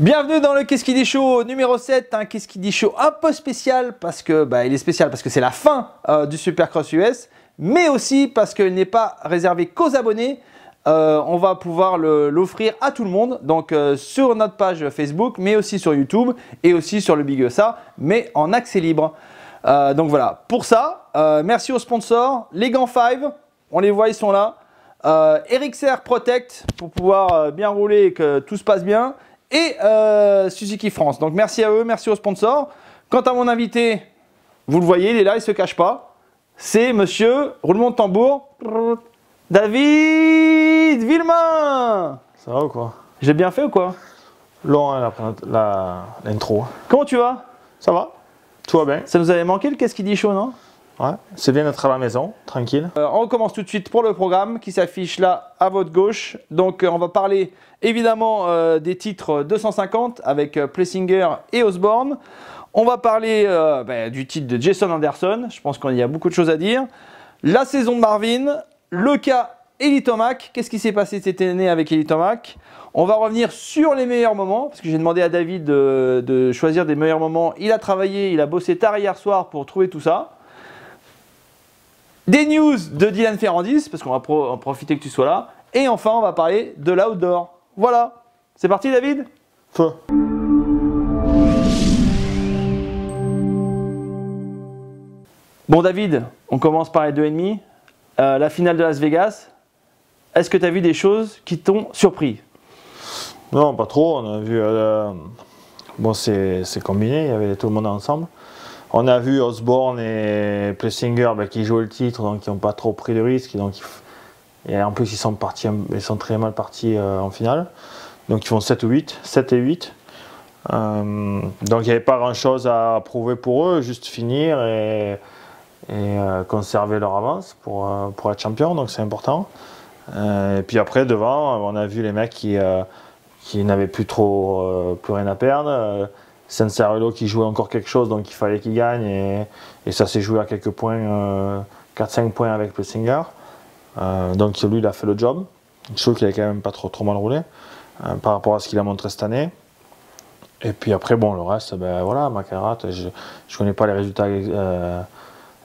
Bienvenue dans le Qu'est-ce qui dit show numéro 7, un Qu'est-ce qui dit show un peu spécial parce que bah, il est spécial parce que c'est la fin euh, du Supercross US, mais aussi parce qu'il n'est pas réservé qu'aux abonnés. Euh, on va pouvoir l'offrir à tout le monde, donc euh, sur notre page Facebook, mais aussi sur YouTube et aussi sur le Big USA, mais en accès libre. Donc voilà, pour ça, merci aux sponsors, les gants 5, on les voit, ils sont là. Euh, Eric Serre Protect pour pouvoir bien rouler et que tout se passe bien. Et euh, Suzuki France. Donc merci à eux, merci aux sponsors. Quant à mon invité, vous le voyez, il est là, il se cache pas. C'est monsieur, roulement de tambour, David Villemain. Ça va ou quoi? J'ai bien fait ou quoi? Long hein, l'intro. Comment tu vas? Ça va? Tout va bien Ça nous avait manqué le Qu'est-ce qui dit chaud, non? C'est bien d'être à la maison, tranquille. Euh, on commence tout de suite pour le programme qui s'affiche là à votre gauche. Donc euh, on va parler évidemment euh, des titres 250 avec Plessinger et Osborne. On va parler bah, du titre de Jason Anderson. Je pense qu'il y a beaucoup de choses à dire. La saison de Marvin, le cas Elitomac. Qu'est-ce qui s'est passé cette année avec Elitomac On va revenir sur les meilleurs moments parce que j'ai demandé à David de, de choisir des meilleurs moments. Il a travaillé, il a bossé tard hier soir pour trouver tout ça. Des news de Dylan Ferrandis, parce qu'on va pro- en profiter que tu sois là. Et enfin, on va parler de l'outdoor. Voilà. C'est parti, David? Feu. Bon, David, on commence par les deux ennemis. Euh, la finale de Las Vegas. Est-ce que tu as vu des choses qui t'ont surpris? Non, pas trop. On a vu. euh, bon, c'est combiné, il y avait tout le monde ensemble. On a vu Osborne et Plessinger bah, qui jouaient le titre, donc qui n'ont pas trop pris de risques. Donc, et en plus, ils sont, partis, ils sont très mal partis euh, en finale. Donc, ils font 7 ou 8, 7 et 8. Euh, donc, il n'y avait pas grand-chose à prouver pour eux, juste finir et, euh, conserver leur avance pour, être champion. Donc, c'est important. Et puis après, devant, on a vu les mecs qui, n'avaient plus trop plus rien à perdre. Euh, Sancerello qui jouait encore quelque chose, donc il fallait qu'il gagne. Et, ça s'est joué à quelques points, euh, 4-5 points avec le Singer. Euh, donc lui, il a fait le job. Je trouve qu'il a quand même pas trop, mal roulé euh, par rapport à ce qu'il a montré cette année. Et puis après, bon, le reste, ben voilà, je ne connais pas les résultats euh,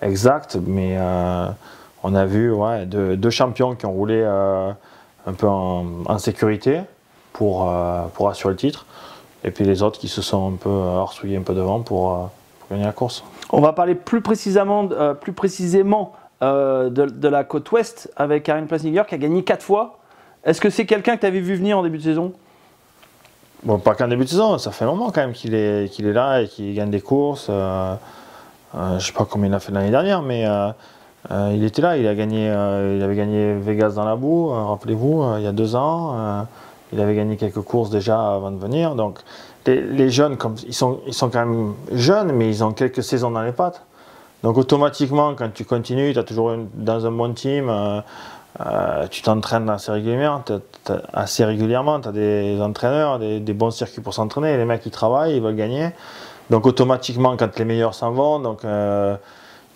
exacts, mais euh, on a vu deux, champions qui ont roulé euh, un peu en, en sécurité euh, pour assurer le titre. Et puis les autres qui se sont un peu euh, horsouillés un peu devant pour, euh, pour gagner la course. On va parler plus précisément, euh, plus précisément euh, de, de la côte ouest avec Karine Plessinger qui a gagné 4 fois. Est-ce que c'est quelqu'un que tu avais vu venir en début de saison? Bon, pas qu'en début de saison, ça fait un moment quand même qu'il est, qu'il est là et qu'il gagne des courses. Euh, euh, je sais pas combien il a fait l'année dernière, mais euh, euh, il était là. Il, a gagné, euh, il avait gagné Vegas dans la boue, euh, rappelez-vous, euh, il y a deux ans. Il avait gagné quelques courses déjà avant de venir. Donc les, jeunes, comme, ils, sont, quand même jeunes, mais ils ont quelques saisons dans les pattes. Donc automatiquement, quand tu continues, tu as toujours dans un bon team. euh, euh, tu t'entraînes assez régulièrement, régulièrement, tu as des entraîneurs, des, des bons circuits pour s'entraîner, les mecs ils travaillent, ils veulent gagner. Donc automatiquement, quand les meilleurs s'en vont, donc euh,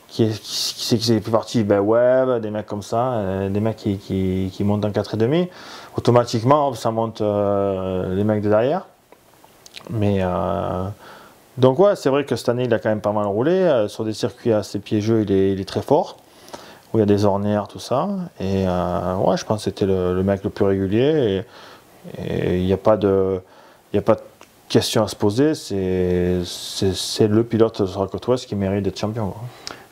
qui, est- qui, qui qui c'est plus parti ben, Web, des mecs comme ça, euh, des mecs qui, qui, qui montent en 4,5, automatiquement hop, ça monte euh, les mecs de derrière. Mais euh, donc ouais, c'est vrai que cette année il a quand même pas mal roulé, sur des circuits assez piégeux il est, il est très fort où il y a des ornières, tout ça. Et ouais, je pense que c'était le, mec le plus régulier. Et- il n'y a pas de, y a pas question à se poser. C'est, le pilote sur la côte ouest qui mérite d'être champion.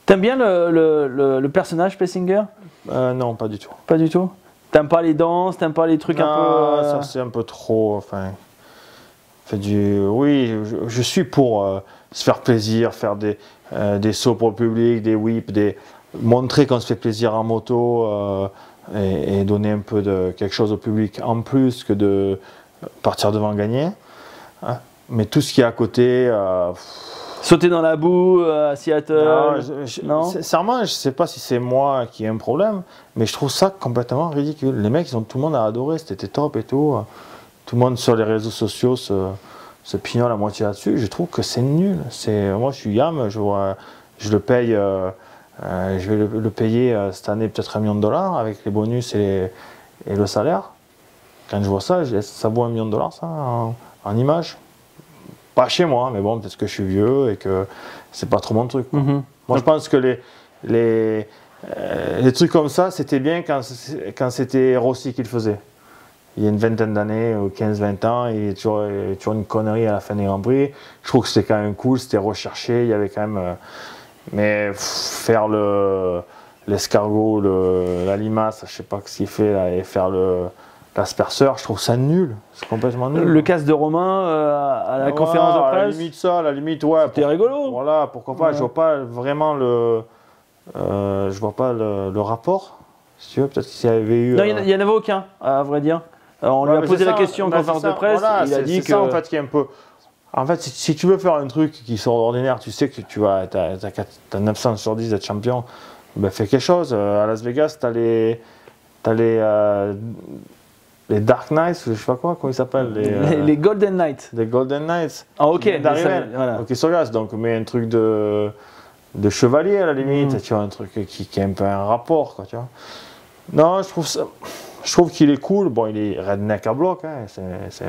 T'aimes bien le, le- le- le personnage Plessinger? Euh, non, pas du tout. Pas du tout? T'aimes pas les danses T'aimes pas les trucs un Non, peu. euh, ça c'est un peu trop. Enfin, fait du. Oui, je, je suis pour euh, se faire plaisir, faire des, euh, des sauts pour le public, des whips, des montrer qu'on se fait plaisir en moto et, et donner un peu de quelque chose au public en plus que de partir devant gagner. Hein. Mais tout ce qui est à côté. Sauter dans la boue euh, à Seattle non, je- je- non Sincèrement, je ne sais pas si c'est moi qui ai un problème, mais je trouve ça complètement ridicule. Les mecs, ils ont tout le monde à adorer, c'était top et tout. Tout le monde sur les réseaux sociaux se, se pignole à moitié là-dessus. Je trouve que c'est nul. C'est, moi, je suis Yam, je, vois, je le paye, euh, euh, je vais le, le payer euh, cette année peut-être un million de dollars avec les bonus et, les- et le salaire. Quand je vois ça, je ça vaut un million de dollars ça en, en image. Pas chez moi, mais bon, peut-être que je suis vieux et que c'est pas trop mon truc. Mhm. Moi, je pense que les, les, euh, les trucs comme ça, c'était bien quand, c'était Rossi qui le faisait. Il y a une vingtaine d'années, ou 15-20 ans, il y a toujours, il y a toujours une connerie à la fin des Grands Prix. Je trouve que c'était quand même cool, c'était recherché, il y avait quand même. euh, mais pff, faire le l'escargot, le, la limace, je sais pas ce qu'il fait là, et faire le l'asperceur, je trouve ça nul. C'est complètement nul. Le casse de Romain euh, à la Ouais, conférence de À la presse. limite, ça, à la limite, ouais. C'était pour- rigolo. Voilà, pourquoi pas. Ouais. Je vois pas vraiment le. euh, je vois pas le, le rapport. Si tu veux, peut-être s'il y avait eu. Non, il euh, n'y en avait aucun, à vrai dire. Alors, on ouais, lui a posé c'est la question en conférence c'est de presse. voilà, il a c'est- dit c'est que. ça, en fait, qui est un peu. En fait, si, si tu veux faire un truc qui sort d'ordinaire, tu sais que tu vas. T'as, t'as, t'as 900 sur 10 d'être champion, ben fais quelque chose. Euh, À Las Vegas, t'as les. T'as les. Euh, les Dark Knights, je sais pas quoi, comment ils s'appellent les, euh, les, les Golden Knights. les Golden Knights. Ah, ok. d'arriver. voilà. Ok, sur glace, donc mais un truc de, de chevalier à la limite, Mhm. tu vois, un truc qui, qui a un peu un rapport, quoi, tu vois. Non, je trouve ça, je trouve qu'il est cool. Bon, il est redneck à bloc, hein, c'est,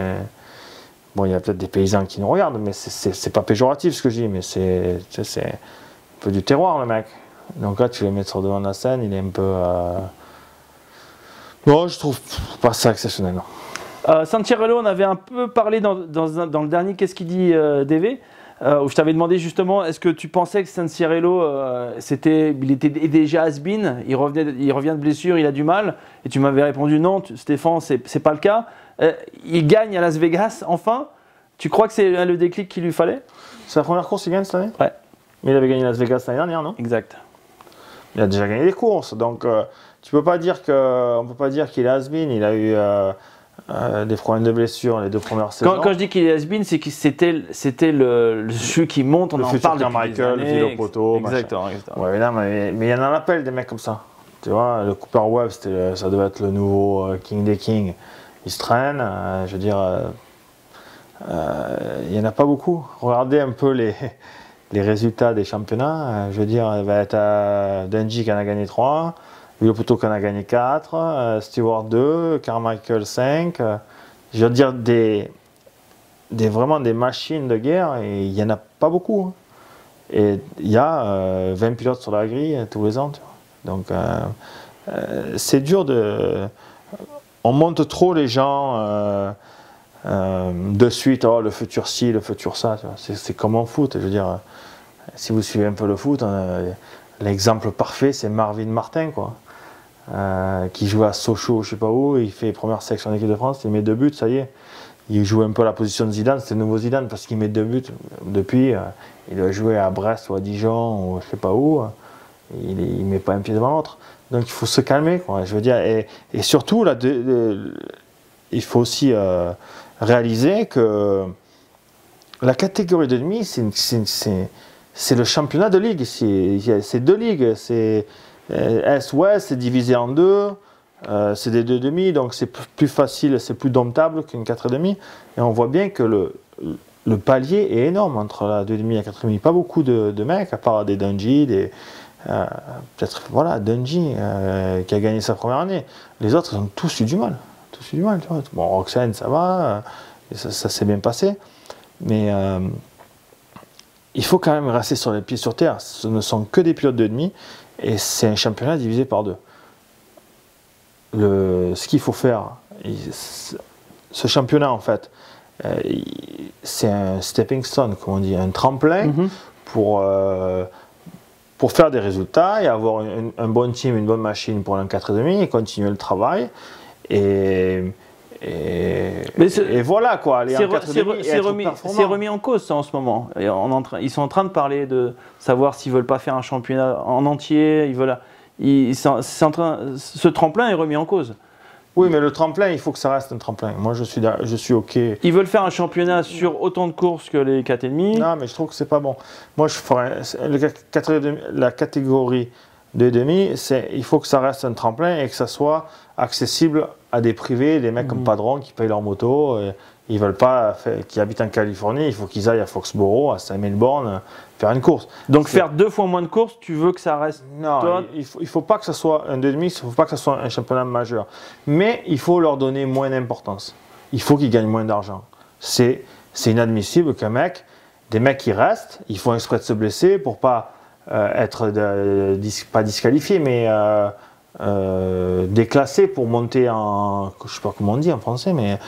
bon, il y a peut-être des paysans qui nous regardent, mais c'est, pas péjoratif ce que je dis, mais c'est, un peu du terroir le mec. Donc là, tu le mets sur devant de la scène, il est un peu. euh, Non, je trouve pas ça exceptionnel. non. Euh, Santirello, on avait un peu parlé dans, dans le dernier Qu'est-ce qu'il dit euh, DV euh, où je t'avais demandé justement, est-ce que tu pensais que Santirello, euh, c'était, il était déjà has-been, il, revenait il revient de blessure, il a du mal, et tu m'avais répondu non, tu- Stéphane, c'est, c'est pas le cas. Euh, il gagne à Las Vegas, enfin. Tu crois que c'est le déclic qu'il lui fallait? C'est la première course qu'il gagne cette année? Ouais. Mais il avait gagné Las Vegas l'année dernière, non? Exact. Il a déjà gagné des courses, donc euh, tu peux pas dire que, on peut pas dire qu'il est has-been. Il a eu euh, euh, des problèmes de blessure les deux premières saisons. Quand, quand je dis qu'il est has-been, c'est que c'était, c'était le, le celui qui monte, on Le en parle depuis Carmichael, des le années, poteau. Exactement, exactement. Ouais, mais mais il y en a un appel des mecs comme ça. Tu vois, le Cooper Webb, c'était ça devait être le nouveau euh, King des Kings. Il se traîne, euh, je veux dire, il n'y en a pas beaucoup. Regardez un peu les, les résultats des championnats. je veux dire, il va être à Dungey qui en a gagné 3, Vilopoto qui en a gagné 4, euh, Stewart 2, Carmichael 5. euh, je veux dire, des, vraiment des machines de guerre, et il n'y en a pas beaucoup. hein. Et il y a euh, 20 pilotes sur la grille euh, tous les ans. Donc euh, euh, c'est dur de. On monte trop les gens euh, euh, de suite, oh, le futur ci, le futur ça. C'est, comme en foot. Je veux dire, euh, si vous suivez un peu le foot, euh, l'exemple parfait, c'est Marvin Martin, quoi. Euh, qui joue à Sochaux, je sais pas où, il fait première sélection d'équipe de France, il met deux buts, ça y est. Il joue un peu la position de Zidane, c'était le nouveau Zidane parce qu'il met deux buts. Depuis, euh, il a joué à Brest ou à Dijon ou je sais pas où. euh, Il, il met pas un pied devant l'autre. Donc il faut se calmer, quoi. Je veux dire, et, surtout là, il faut aussi réaliser que la catégorie de demi, c'est c'est c'est- c'est le championnat de ligue. C'est c'est deux ligues. C'est Est-Ouest, c'est divisé en deux. Euh, c'est des deux demi, donc c'est plus facile, c'est plus domptable qu'une 4 demi. Et on voit bien que le, palier est énorme entre la 2,5 et la 4,5. Pas beaucoup de, mecs, à part des Dungey, des. euh, Peut-être, voilà, euh, qui a gagné sa première année. Les autres, ont tous eu du mal. Tous du mal. Bon, Roxane, ça va, euh, ça, ça s'est bien passé. Mais euh, il faut quand même rester sur les pieds sur terre. Ce ne sont que des pilotes de demi, et c'est un championnat divisé par deux. Le, ce qu'il faut faire, ce championnat, en fait, euh, c'est un stepping stone, comme on dit, un tremplin Mhm. pour, euh, pour faire des résultats et avoir un, un bon team, une bonne machine pour l'an 4,5 et continuer le travail. Et, et, Mais et voilà quoi, C'est en re- 4,5 c'est re- et c'est être remis, en cause ça en ce moment. Et on est en train- ils sont en train de parler de savoir s'ils veulent pas faire un championnat en entier. Ils veulent, ils, sont- c'est en train, ce tremplin est remis en cause. Oui, mais le tremplin, il faut que ça reste un tremplin. Moi, je suis, je suis OK. Ils veulent faire un championnat sur autant de courses que les 4,5. Non, mais je trouve que c'est pas bon. Moi, je ferais le la catégorie de demi, c'est il faut que ça reste un tremplin et que ça soit accessible à des privés, des mecs comme Mhm. Padron qui payent leur moto. et ils veulent pas, qui habitent en Californie, il faut qu'ils aillent à Foxborough, à Saint Melbourne, faire une course. Donc C'est- faire deux fois moins de courses, tu veux que ça reste. Non, Toi- il, faut, il faut pas que ça soit un demi, il faut pas que ça soit un championnat majeur. Mais il faut leur donner moins d'importance. Il faut qu'ils gagnent moins d'argent. C'est inadmissible qu'un mec, des mecs qui restent, ils font exprès de se blesser pour pas euh, être pas disqualifié, mais euh, euh, déclassé pour monter en. Je sais pas comment on dit en français, mais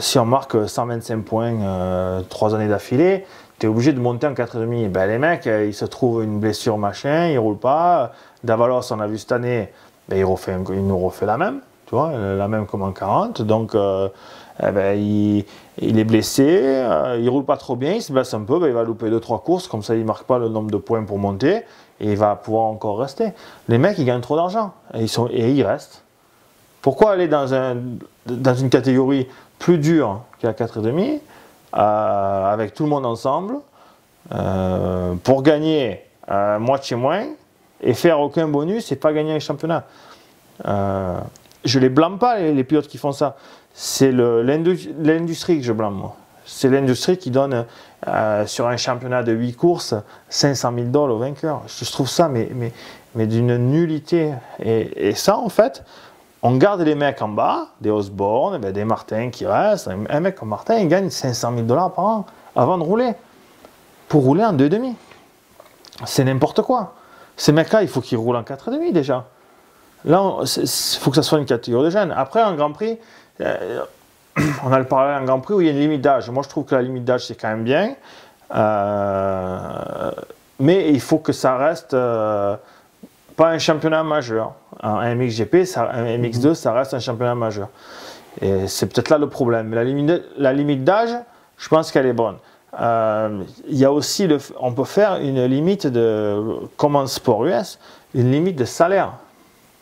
si on marque 125 points trois années d'affilée, tu es obligé de monter en 4,5. Ben, les mecs, ils se trouvent une blessure machin, ils roulent pas. Davalos, on a vu cette année, ben, il, refait, il nous refait la même, tu vois, la même comme en 40. Donc. Eh ben, il, est blessé, euh, il roule pas trop bien, il se blesse un peu, ben, il va louper 2-3 courses, comme ça il marque pas le nombre de points pour monter, et il va pouvoir encore rester. Les mecs, ils gagnent trop d'argent, et, ils et ils restent. Pourquoi aller dans, un, dans une catégorie plus dure qu'à 4,5, euh, avec tout le monde ensemble, euh, pour gagner moitié moins, et faire aucun bonus et pas gagner un championnat? Je les blâme pas, les pilotes qui font ça c'est l'industrie que je blâme, moi. C'est l'industrie qui donne euh, sur un championnat de 8 courses 500 000 dollars au vainqueur. Je trouve ça mais, mais, mais d'une nullité. Et, ça, en fait, on garde les mecs en bas, des Osborne, ben, des Martin qui restent. Un, mec comme Martin, il gagne 500 000 dollars par an avant de rouler. Pour rouler en 2,5. C'est n'importe quoi. Ces mecs-là, il faut qu'ils roulent en 4,5 déjà. Là, il faut que ça soit une catégorie de jeunes. Après, un Grand Prix, euh, on a le parallèle en Grand Prix où il y a une limite d'âge. Moi, je trouve que la limite d'âge, c'est quand même bien. Euh, mais il faut que ça reste euh, pas un championnat majeur. Un MXGP, un MX2, ça reste un championnat majeur. Et c'est peut-être là le problème. Mais la limite, d'âge, je pense qu'elle est bonne. il y a aussi, on peut faire une limite de, comme en sport US, une limite de salaire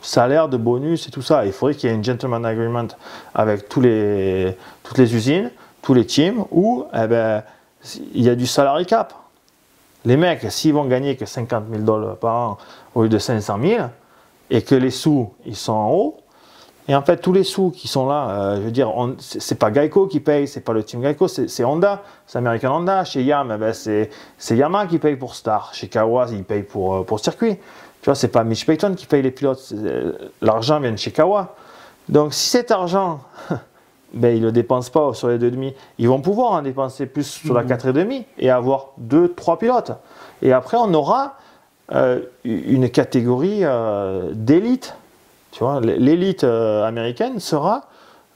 salaire, de bonus et tout ça. Il faudrait qu'il y ait un gentleman agreement avec toutes les usines, tous les teams, où eh ben, il y a du salary cap. Les mecs, s'ils vont gagner que 50 000 dollars par an au lieu de 500 000, et que les sous, ils sont en haut, et en fait, tous les sous qui sont là, euh, je veux dire, c'est pas Geico qui paye, c'est pas le team Geico, c'est Honda, c'est American Honda. Chez Yam, eh ben, c'est Yamaha qui paye pour Star. Chez Kawa, ils payent pour, euh, pour circuit. Tu vois, c'est pas Mitch Payton qui paye les pilotes, euh, l'argent vient de chez Kawa. Donc si cet argent, ben, ils ne le dépensent pas sur les deux demi, ils vont pouvoir en dépenser plus sur la 4,5 mhm. et avoir deux, trois pilotes. Et après, on aura euh, une catégorie euh, d'élite. Tu vois, l'élite américaine sera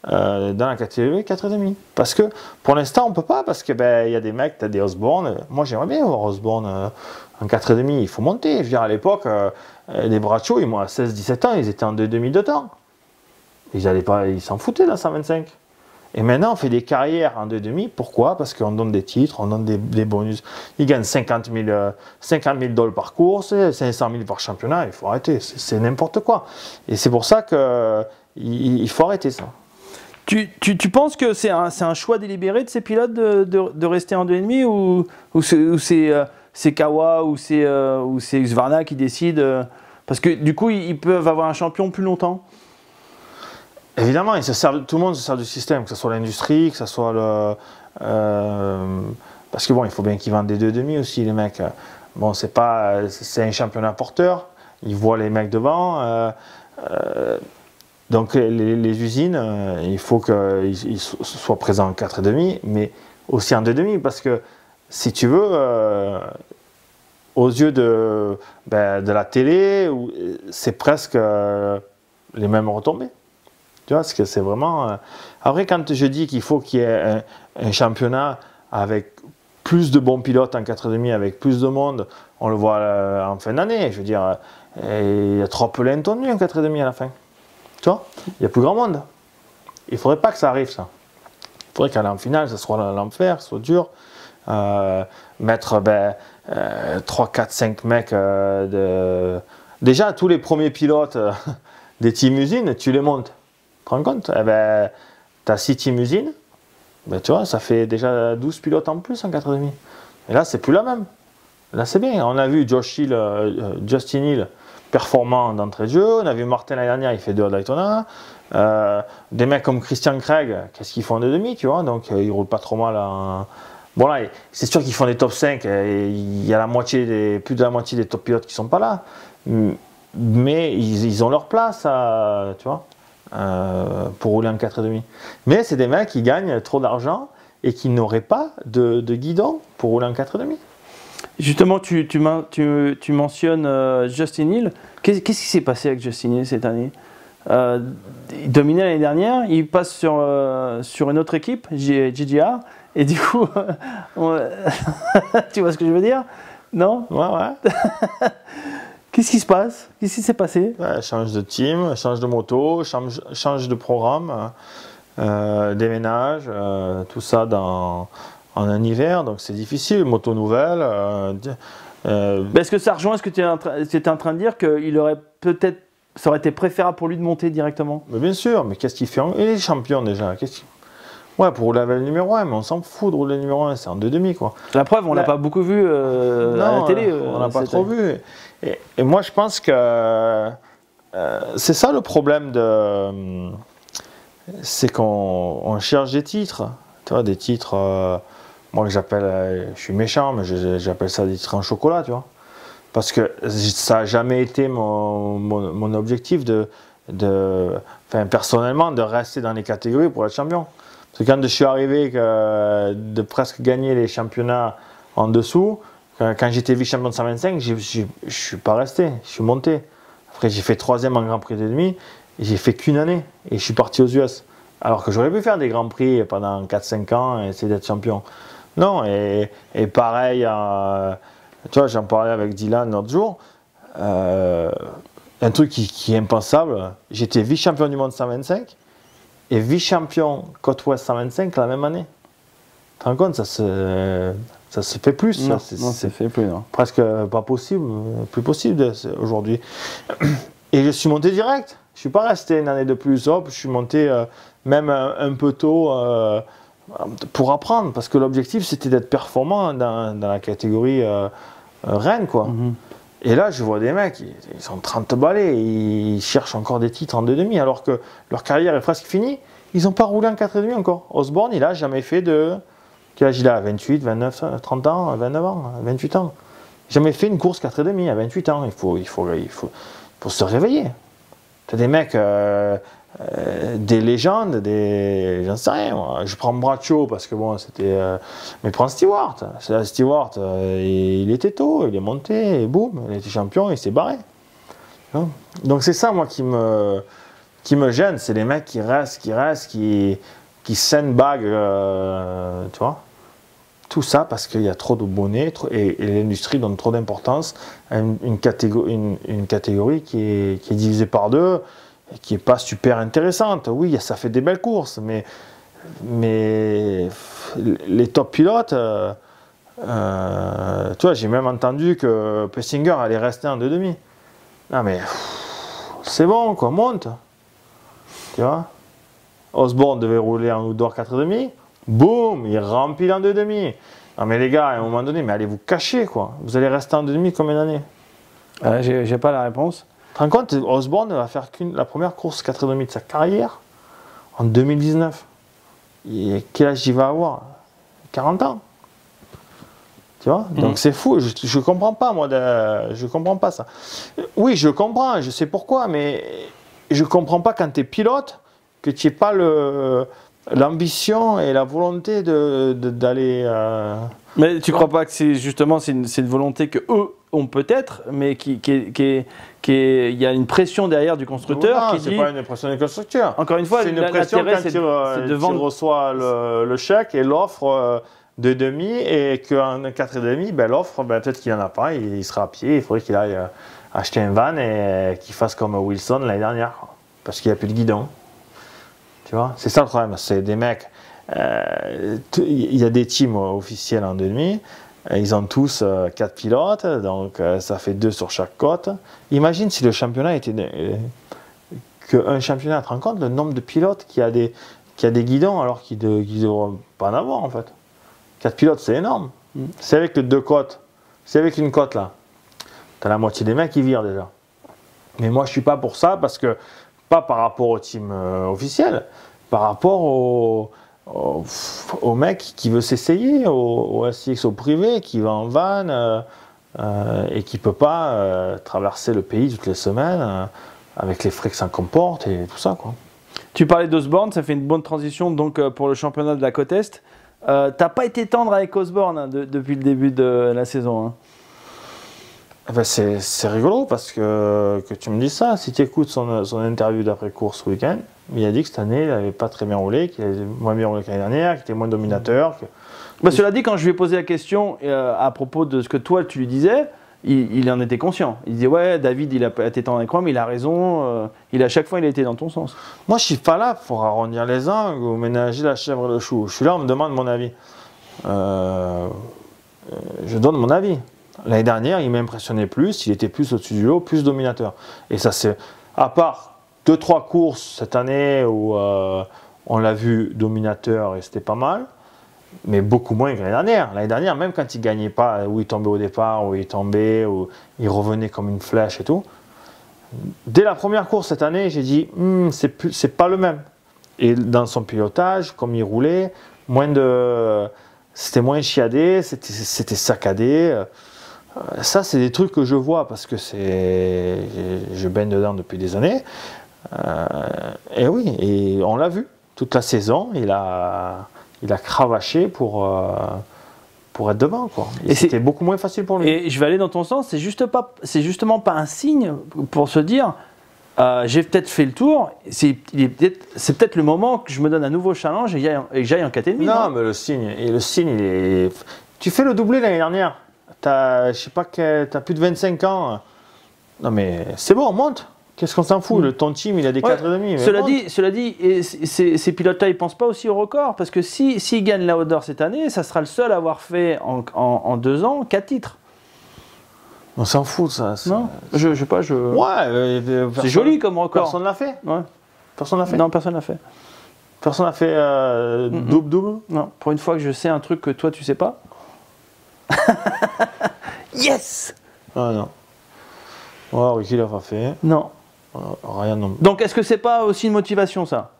dans la catégorie 4,5. Parce que pour l'instant, on ne peut pas, parce qu'il ben, y a des mecs, tu as des Osborne. Moi, j'aimerais bien voir Osborne en 4,5, il faut monter. Je veux dire, à l'époque, euh, les Brachot, ils, moi, à 16-17 ans, ils étaient en 2,5 de temps. Ils pas, s'en foutaient dans 125. Et maintenant, on fait des carrières en 2,5. Pourquoi? Parce qu'on donne des titres, on donne des, bonus. Ils gagnent 50 000, euh, dollars par course, 500 000 par championnat. Il faut arrêter. C'est n'importe quoi. Et c'est pour ça qu'il il faut arrêter ça. Tu, penses que c'est un, choix délibéré de ces pilotes de, rester en 2,5 ou, ou c'est euh, c'est Kawa ou c'est euh, qui décide euh, parce que du coup ils, peuvent avoir un champion plus longtemps. Évidemment, tout le monde se sert du système, que ce soit l'industrie, que ce soit le euh, parce que bon, il faut bien qu'ils vendent des deux demi aussi les mecs. Bon, c'est pas c'est un championnat porteur. Ils voient les mecs devant. donc les, usines, il faut qu'ils soient présents en 4,5, mais aussi en 2,5 parce que si tu veux, euh, aux yeux de, ben, de la télé, c'est presque euh, les mêmes retombées. Tu vois, parce que c'est vraiment. Euh, après, quand je dis qu'il faut qu'il y ait un, championnat avec plus de bons pilotes en 4,5, avec plus de monde, on le voit en fin d'année. Je veux dire, il y a trop peu l'intondu en 4,5 à la fin. Tu vois, il n'y a plus grand monde. Il ne faudrait pas que ça arrive, ça. Il faudrait qu'à en finale, ce soit l'enfer, ce soit dur. Euh, mettre ben, 3, 4, 5 mecs euh, de... Déjà, tous les premiers pilotes euh, des team usines, tu les montes. Tu te rends compte? Eh ben, Tu as 6 team usines, ben, tu vois, ça fait déjà 12 pilotes en plus en 4,5. Et là, c'est plus la même. Là, c'est bien. On a vu Josh Hill, Justin Hill performant d'entrée de jeu. On a vu Martin l'année dernière, il fait 2 à Daytona. des mecs comme Christian Craig, qu'est-ce qu'ils font de demi, tu vois? Donc, ils roulent pas trop mal en, Bon là, c'est sûr qu'ils font des top 5, et il y a la moitié plus de la moitié des top pilotes qui sont pas là, mais ils, ont leur place, tu vois, euh, pour rouler en 4,5. Mais c'est des mecs qui gagnent trop d'argent et qui n'aurait pas de, guidon pour rouler en 4,5. Justement, tu, tu, tu- tu mentionnes euh, Justin Hill. Qu'est- Qu'est-ce qui s'est passé avec Justin Hill cette année? Euh, Il dominait l'année dernière, il passe sur, euh, sur une autre équipe, JGR, et du coup, on- tu vois ce que je veux dire? Non? Ouais, ouais. Qu'est-ce qui se passe? Qu'est-ce qui s'est passé? Ouais, change de team, change de moto, change, change de programme, euh, déménage, euh, tout ça dans, en un hiver, donc c'est difficile. Moto nouvelle. euh, euh, Est-ce que ça rejoint ce que tu es en train, tu étais en train de dire qu'il aurait peut-être, ça aurait été préférable pour lui de monter directement? Mais bien sûr, mais qu'est-ce qu'il fait? En- Il est champion déjà. qu'est-ce qu'il- Ouais, pour rouler avec le numéro 1, mais on s'en fout de rouler le numéro 1, c'est en 2,5 quoi. La preuve, on l'a pas beaucoup vu euh, à la Non, télé. euh, on euh, n'a pas trop vu. Et, et moi, je pense que euh, c'est ça le problème de. C'est qu'on on cherche des titres. Tu vois, des titres. euh, moi, que j'appelle. euh, je suis méchant, mais j'appelle ça des titres en chocolat, tu vois. Parce que ça n'a jamais été mon, mon, mon objectif de. de enfin, personnellement, de rester dans les catégories pour être champion. Parce que quand je suis arrivé de presque gagner les championnats en dessous, quand, j'étais vice-champion de 125, j'ai- j'ai- je ne suis pas resté, je suis monté. Après, j'ai fait troisième en Grand Prix de demi, j'ai fait qu'une année, et je suis parti aux US. Alors que j'aurais pu faire des Grands Prix pendant 4-5 ans et essayer d'être champion. Non, et, pareil, euh, tu vois, j'en parlais avec Dylan l'autre jour. euh, un truc qui, qui est impensable, j'étais vice-champion du monde 125 et vice-champion côte ouest 125 la même année. Tu te rends compte, ça se, ça se fait plus. Non, ça, non, fait plus. non. presque pas possible, euh, plus possible aujourd'hui. Et je suis monté direct. Je suis pas resté une année de plus. Hop, je suis monté euh, même un, un peu tôt euh, pour apprendre, parce que l'objectif c'était d'être performant dans, dans la catégorie euh, euh, reine, quoi. Mhm. Et là, je vois des mecs, ils, ils sont 30 balais, ils cherchent encore des titres en 2,5 alors que leur carrière est presque finie. Ils n'ont pas roulé en 4,5 encore. Osborne, il a jamais fait de. Quel âge il a? 28, 29, 30 ans, 29 ans, 28 ans. Jamais fait une course 4,5 à 28 ans. Il faut se réveiller. T'as des mecs, euh, euh, des légendes, des. J'en sais rien. moi. Je prends Braccio parce que bon, c'était. euh, mais prends Stewart. Stewart, euh, il, était tôt, il est monté, et boum, il était champion, il s'est barré. Donc c'est ça, moi, qui me, qui me gêne. C'est les mecs qui restent, qui restent, qui, qui sandbag, tu vois? Tout ça parce qu'il y a trop de bonnets trop- et, et l'industrie donne trop d'importance à une, catégorie, une catégorie qui est, qui est divisée par deux et qui n'est pas super intéressante. Oui, ça fait des belles courses, mais, mais les top pilotes, euh, euh, tu vois, j'ai même entendu que Pessinger allait rester en 2,5. Non mais c'est bon quoi, monte. Tu vois? Osborne devait rouler en outdoor 4,5. Boum, il remplit en 2,5. Non mais les gars, à un moment donné, mais allez vous cacher quoi. Vous allez rester en 2,5 combien d'années? Euh, j'ai pas la réponse. Te rends compte, Osborne va faire qu'une la première course 4,5 de sa carrière en 2019. Et quel âge il va avoir? 40 ans. Tu vois? Donc Mhm. c'est fou, je, je comprends pas moi, de- je comprends pas ça. Oui, je comprends, je sais pourquoi, mais je comprends pas quand tu es pilote que tu n'aies pas le l'ambition et la volonté de- d'aller. euh, Mais tu crois pas que c'est justement c'est une, volonté que eux ont peut-être, mais qui, qui, est- qui, est- qui est- il y a une pression derrière du constructeur Non, qui c'est dit pas une pression de constructeur. encore une fois c'est une la- pression quand c'est tu, de- vendre. reçois le, le chèque et l'offre euh, de demi et qu'en 4,5, ben, l'offre, ben, peut-être qu'il n'en a pas, il, il sera à pied, il faudrait qu'il aille euh, acheter un van et qu'il fasse comme Wilson l'année dernière, parce qu'il n'y a plus de guidon. Tu vois, c'est ça le problème, c'est des mecs, euh, il y a des teams officiels en demi, ils ont tous euh, quatre pilotes, donc euh, ça fait deux sur chaque côte. Imagine si le championnat était euh, qu'un championnat, te rends compte le nombre de pilotes qui a des, qui a des guidons alors qu'ils ne devraient pas en avoir en fait. Quatre pilotes, c'est énorme. Mm. C'est avec deux côtes. C'est avec une côte là. Tu as la moitié des mecs qui virent déjà. Mais moi, je suis pas pour ça parce que, pas par rapport au team euh, officiel, par rapport au, au, au mec qui veut s'essayer, au, au SX au privé, qui va en van euh, euh, et qui peut pas euh, traverser le pays toutes les semaines euh, avec les frais que ça comporte et tout ça. Quoi. Tu parlais d'Osborne, ça fait une bonne transition donc pour le championnat de la côte Est. T'as pas été tendre avec Osborne hein, de- depuis le début de la saison. hein. Eh ben, c'est c'est rigolo parce que, que tu me dis ça. Si tu écoutes son, son interview d'après-course ce week-end, il a dit que cette année, il n'avait pas très bien roulé, qu'il avait moins bien roulé que l'année dernière, qu'il était moins dominateur. que- Bah, cela dit, quand je lui ai posé la question euh, à propos de ce que toi tu lui disais, il, il en était conscient. Il disait ouais, David, il a été avec moi, mais il a raison. euh, il à chaque fois, il a été dans ton sens. Moi, je suis pas là pour arrondir les angles ou ménager la chèvre et le chou. Je suis là, on me demande mon avis. Euh, je donne mon avis. L'année dernière, il m'impressionnait plus, il était plus au-dessus du lot, plus dominateur. Et ça, c'est. À part deux, trois courses cette année où euh, on l'a vu dominateur et c'était pas mal, mais beaucoup moins que l'année dernière. L'année dernière, même quand il gagnait pas, où il tombait au départ, où il tombait, où il revenait comme une flèche et tout, dès la première course cette année, j'ai dit, Hmm, c'est pas le même. Et dans son pilotage, comme il roulait, moins de, c'était moins chiadé, c'était c'était saccadé. Euh, Ça, c'est des trucs que je vois parce que c'est, je baigne dedans depuis des années. Euh, et oui, et on l'a vu toute la saison. Il a, il a cravaché pour. euh, pour être devant, quoi. Et Et c'était beaucoup moins facile pour lui. Et je vais aller dans ton sens. C'est juste pas, c'est justement pas un signe pour se dire. euh, j'ai peut-être fait le tour. C'est peut-être- le moment que je me donne un nouveau challenge et, et que j'aille en 4,5. Non, mais le signe, et le signe, il est. Tu fais le doublé l'année dernière. T'as, je sais pas, t'as plus de 25 ans. Non, mais c'est bon, monte. Qu'est-ce qu'on s'en fout Le Ton team, il a des Ouais, 4,5. mais Cela dit, cela dit et ces, ces pilotes-là, ils pensent pas aussi au record parce que si s'ils gagnent la Odor cette année, ça sera le seul à avoir fait en, en- en deux ans quatre titres. On s'en fout, ça. ça- Non, je, je sais pas, je. Ouais, euh, euh, c'est joli comme record. Personne l'a fait. Ouais. Personne l'a fait. Non, personne l'a fait. Personne l'a fait euh, Mm-mm. double-double? Non, pour une fois que je sais un truc que toi tu sais pas. yes. Ah non. Ouais, Ricky l'a pas fait. Non. Euh, Ryan non. Donc est-ce que c'est pas aussi une motivation ça?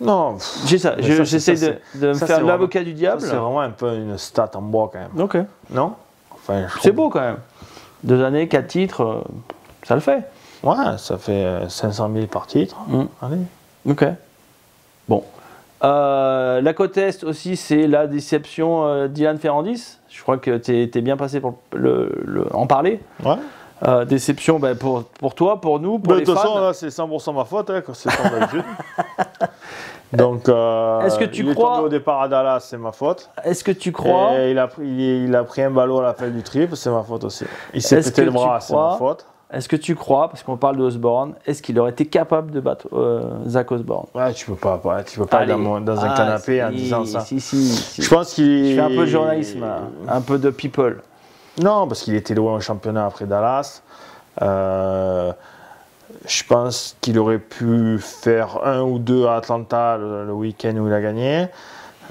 Non. J'ai ça. Je- J'essaie de, de me ça, faire l'avocat du diable. C'est vraiment un peu une stat en bois quand même. Ok. Non? Enfin, C'est beau quand même. Deux années, quatre titres, euh, ça le fait. Ouais, ça fait euh, 500 000 par titre. Mm. Allez. Ok. Bon. Euh, la côte Est aussi, c'est la déception euh, Dylan Ferrandis. Je crois que tu es, bien passé pour le, le- en parler. Ouais. Euh, déception ben, pour, pour toi, pour nous, pour Bah, les de toute façon, là, c'est 100% ma faute, hein, c'est comme d'habitude. Donc, euh, Est-ce que tu il est crois- tombé au départ à Dallas, c'est ma faute. Est-ce que tu crois Et il a, pris, il, il a pris un ballon à l'appel du triple, c'est ma faute aussi. Il s'est pété le bras, c'est ma faute. Est-ce que tu crois, parce qu'on parle de Osborne, est-ce qu'il aurait été capable de battre euh, Zach Osborne? Ouais, tu peux pas, ouais, tu peux pas dans, un Ah, canapé en disant ça. Si, si, si. Je pense qu'il Je fais un peu de journalisme, hein, un peu de people. Non, parce qu'il était loin au championnat après Dallas. Euh, je pense qu'il aurait pu faire un ou deux à Atlanta le, le week-end où il a gagné.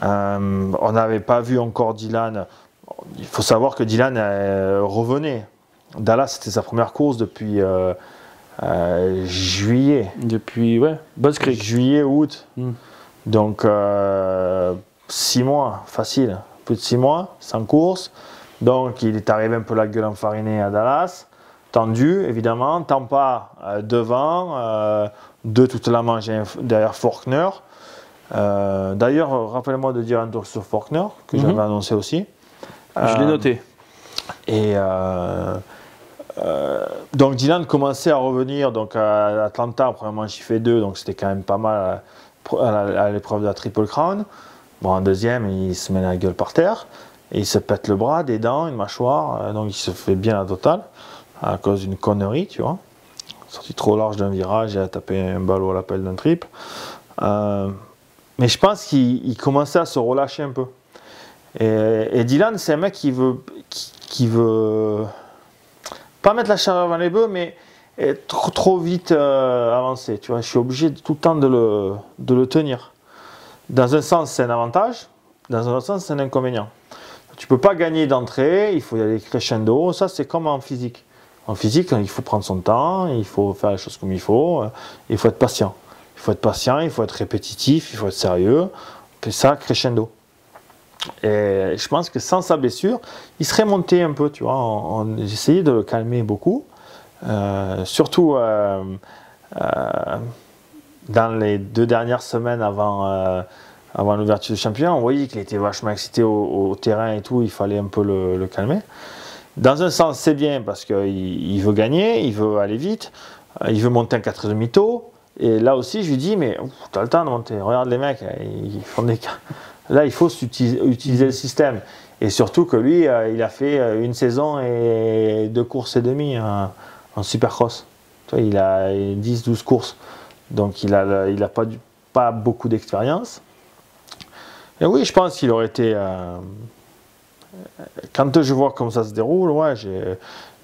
Euh, on n'avait pas vu encore Dylan. Il faut savoir que Dylan euh, revenait. Dallas, c'était sa première course depuis euh, euh, juillet. Depuis, ouais, Buzz Creek. Juillet, août. Mm. Donc, six mois, facile. Plus de six mois, sans course. Donc, il est arrivé un peu la gueule enfarinée à Dallas. Tendu, évidemment. Tampa euh, devant. Euh, deux toute la manche derrière Faulkner. Euh, D'ailleurs, rappelle-moi de dire un tour sur Faulkner, que Mhm. j'avais annoncé aussi. Je l'ai Euh, noté. et euh, donc Dylan commençait à revenir donc à Atlanta, en première manche il fait deux, donc c'était quand même pas mal à l'épreuve de la Triple Crown. Bon, en deuxième, il se met la gueule par terre il se pète le bras, des dents, une mâchoire, euh, donc il se fait bien la totale à cause d'une connerie, tu vois. Sorti trop large d'un virage et a tapé un ballon à l'appel d'un triple. Euh, mais je pense qu'il il commençait à se relâcher un peu. Et, Dylan, c'est un mec qui veut, qui, pas mettre la charrue avant les bœufs, mais trop, vite euh, avancé. Tu vois, je suis obligé tout le temps de le tenir. Dans un sens, c'est un avantage. Dans un autre sens, c'est un inconvénient. Tu peux pas gagner d'entrée. Il faut y aller crescendo. Ça, c'est comme en physique. En physique, il faut prendre son temps. Il faut faire les choses comme il faut. euh, Il faut être patient. Il faut être patient. Il faut être répétitif. Il faut être sérieux. Puis ça, crescendo. Et je pense que sans sa blessure, il serait monté un peu, tu vois. On, on- essayé de le calmer beaucoup. Euh, surtout euh, dans les deux dernières semaines avant, avant l'ouverture du championnat, on voyait qu'il était vachement excité au, terrain et tout, il fallait un peu le, calmer. Dans un sens, c'est bien parce qu'il il veut gagner, il veut aller vite, euh, il veut monter un 4 demi tôt. Et là aussi, je lui dis, mais tu as le temps de monter. Regarde les mecs, ils font des. Là, il faut utiliser, le système. Et surtout que lui, euh, il a fait euh, une saison et deux courses et demie en, en supercross. Il a 10-12 courses. Donc il n'a a pas beaucoup d'expérience. Et oui, je pense qu'il aurait été. Euh, quand je vois comment ça se déroule, ouais, il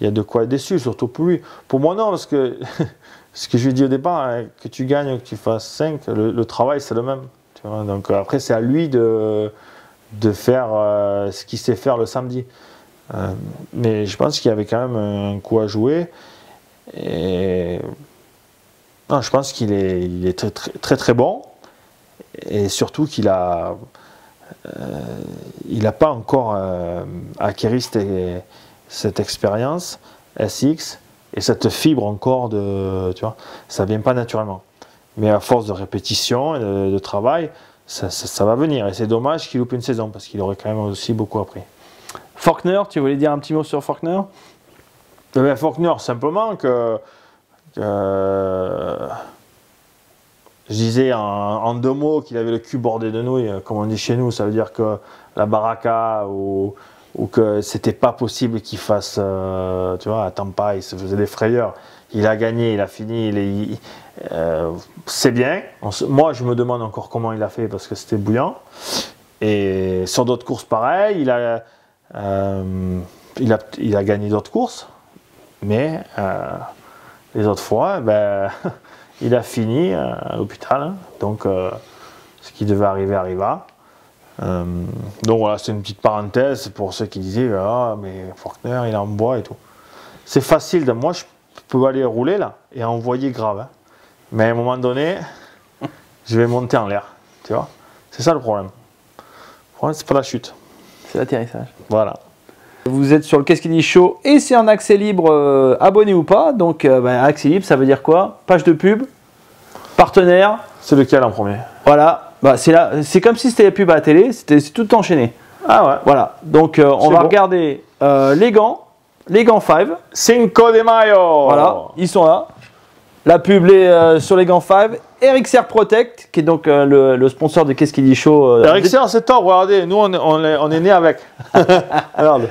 y a de quoi être déçu, surtout pour lui. Pour moi, non, parce que ce que je lui ai dit au départ, hein, que tu gagnes ou que tu fasses 5, le, travail c'est le même. Donc après, c'est à lui de, de faire euh, ce qu'il sait faire le samedi. Euh, mais je pense qu'il y avait quand même un coup à jouer. Et non, je pense qu'il est, est très, très, très, très bon. Et surtout qu'il a euh, il n'a pas encore euh, acquis cette expérience SX et cette fibre encore de, tu vois, ça vient pas naturellement. Mais à force de répétition et de, travail, ça, va venir. Et c'est dommage qu'il loupe une saison parce qu'il aurait quand même aussi beaucoup appris. Faulkner, tu voulais dire un petit mot sur Faulkner? Eh ben, Faulkner, simplement que, que je disais en, deux mots qu'il avait le cul bordé de nouilles, comme on dit chez nous. Ça veut dire que la baraka ou, que c'était pas possible qu'il fasse, euh, tu vois, à Tampa, il se faisait des frayeurs. Il a gagné, il a fini, il euh, c'est bien. moi, je me demande encore comment il a fait parce que c'était bouillant. Et sur d'autres courses, pareil, il a, euh, il a, il a gagné d'autres courses, mais les autres fois, ben. il a fini euh, à l'hôpital. Hein. donc, euh, ce qui devait arriver arriva. Euh, donc voilà, c'est une petite parenthèse pour ceux qui disaient Ah, mais Faulkner, il est en bois et tout. C'est facile. De, moi, je peux aller rouler là et envoyer grave. Hein. Mais à un moment donné, je vais monter en l'air. Tu vois C'est ça le problème. Le problème, c'est pas la chute. C'est l'atterrissage. Voilà. Vous êtes sur le Qu'est-ce qu'il dit show et c'est en accès libre, euh, abonné ou pas. Donc, euh, bah, accès libre, ça veut dire quoi? Page de pub, partenaire. C'est lequel en premier? Voilà, bah, c'est comme si c'était la pub à la télé, c'était tout enchaîné. Ah ouais. Voilà, donc euh, on va regarder les gants, les gants 5. Cinco de Mayo Voilà, ils sont là. La pub sur les gants 5. Eric Serre Protect, qui est donc le, sponsor de Qu'est-ce qu'il dit show. Eric Serre, c'est top, regardez, nous on, on, est, est né avec. Regarde.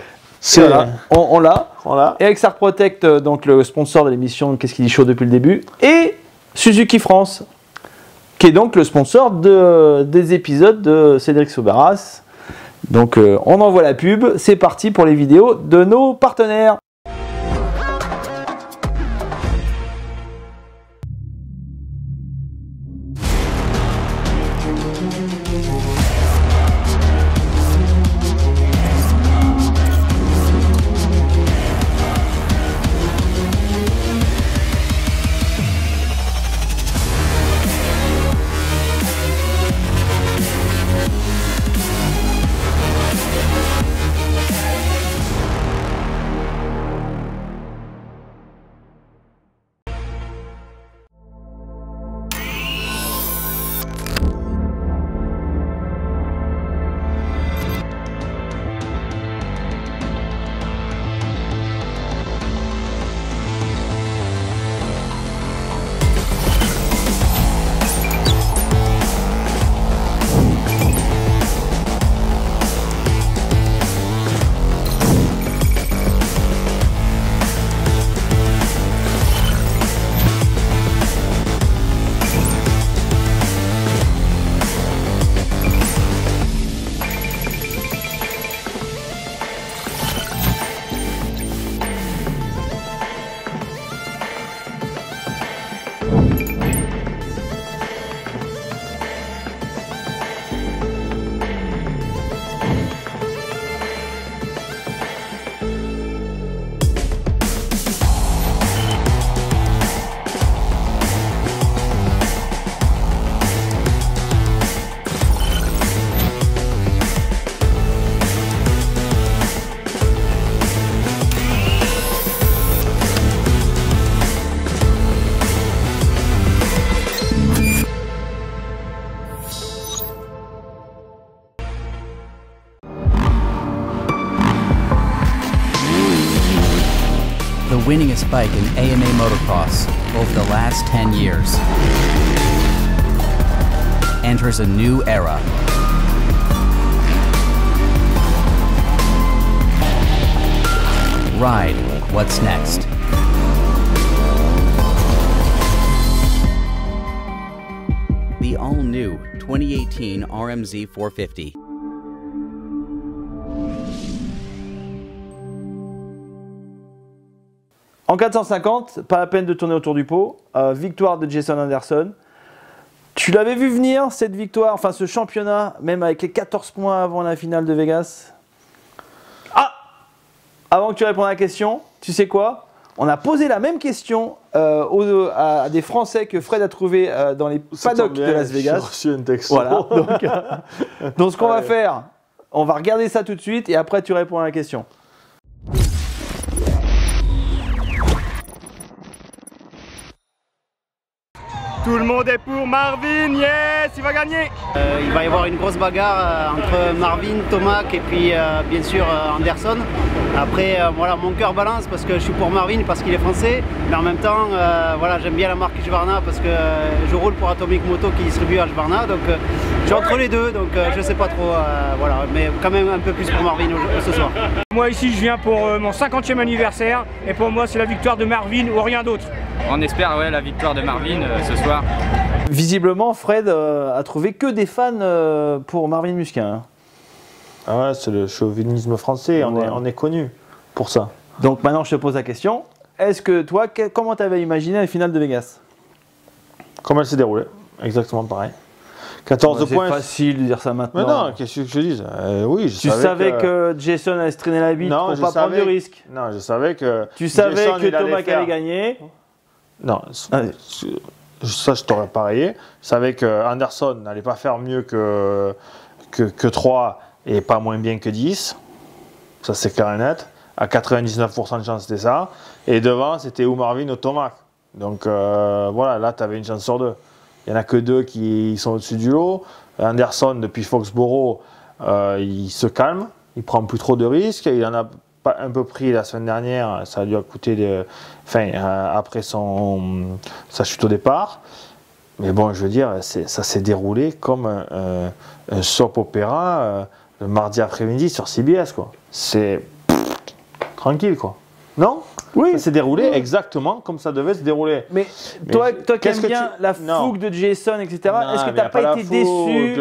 On, l'a. On l'a. Et XR Protect, euh, donc le sponsor de l'émission Qu'est-ce qu'il dit chaud depuis le début? Et Suzuki France, qui est donc le sponsor de, des épisodes de Cédric Soubaras. Donc euh, on envoie la pub, c'est parti pour les vidéos de nos partenaires. Winningest bike in AMA motocross over the last 10 years, enters a new era. Ride What's Next. The all new 2018 RMZ 450. En 450, pas la peine de tourner autour du pot. Euh, victoire de Jason Anderson. Tu l'avais vu venir, cette victoire, enfin ce championnat, même avec les 14 points avant la finale de Vegas? Ah Avant que tu répondes à la question, tu sais quoi? On a posé la même question euh, aux- à des Français que Fred a trouvé euh, dans les paddocks de Las Vegas. reçu un texto. Voilà. Donc, donc ce qu'on va faire, on va regarder ça tout de suite et après tu réponds à la question. Tout le monde est pour Marvin, yes, il va gagner Euh, il va y avoir une grosse bagarre euh, entre Marvin, Tomac et puis euh, bien sûr Anderson. Après, euh, voilà, mon cœur balance parce que je suis pour Marvin parce qu'il est français, mais en même temps, voilà, j'aime bien la marque Husqvarna parce que je roule pour Atomic Moto qui distribue Husqvarna, donc je suis entre les deux, donc je sais pas trop, voilà, mais quand même un peu plus pour Marvin ce soir. Moi ici je viens pour mon 50e anniversaire et pour moi c'est la victoire de Marvin ou rien d'autre. On espère ouais, la victoire de Marvin euh, ce soir. Visiblement, Fred euh, a trouvé que des fans euh, pour Marvin Musquin. hein. Ah ouais, c'est le chauvinisme français, on, est, on est connu pour ça. Donc maintenant, je te pose la question. Est-ce que toi, que- comment t'avais imaginé la finale de Vegas? Comment elle s'est déroulée? Exactement pareil. 14 C'est points. facile de dire ça Mais maintenant. non, qu'est-ce que je te dis? Euh, Oui, je tu savais que... Jason allait se traîner la bite Non, pour pas prendre savais- de risque. Non, je savais que. Tu savais Jason, que allait Thomas faire- allait gagner. Non, c- ça je t'aurais parié. Je savais que Anderson n'allait pas faire mieux que, que, que 3 et pas moins bien que 10. Ça c'est clair et net. À 99% de chance c'était ça. Et devant c'était ou Marvin ou Tomac. Donc euh, voilà, là tu avais une chance sur deux. Il n'y en a que deux qui sont au-dessus du lot. Anderson depuis Foxborough, euh, il se calme. Il prend plus trop de risques. Il en a un peu pris la semaine dernière. Ça lui a coûté de, enfin, euh, après son, sa chute au départ. Mais bon, je veux dire, ça s'est déroulé comme un, un- un soap opéra euh, le mardi après-midi sur CBS, quoi. C'est tranquille, quoi. Non? Oui. Ça s'est déroulé exactement comme ça devait se dérouler. Mais, Mais toi, toi qui aimes que bien tu- la Non. fougue de Jason, etc., est-ce que y a pas, pas été déçu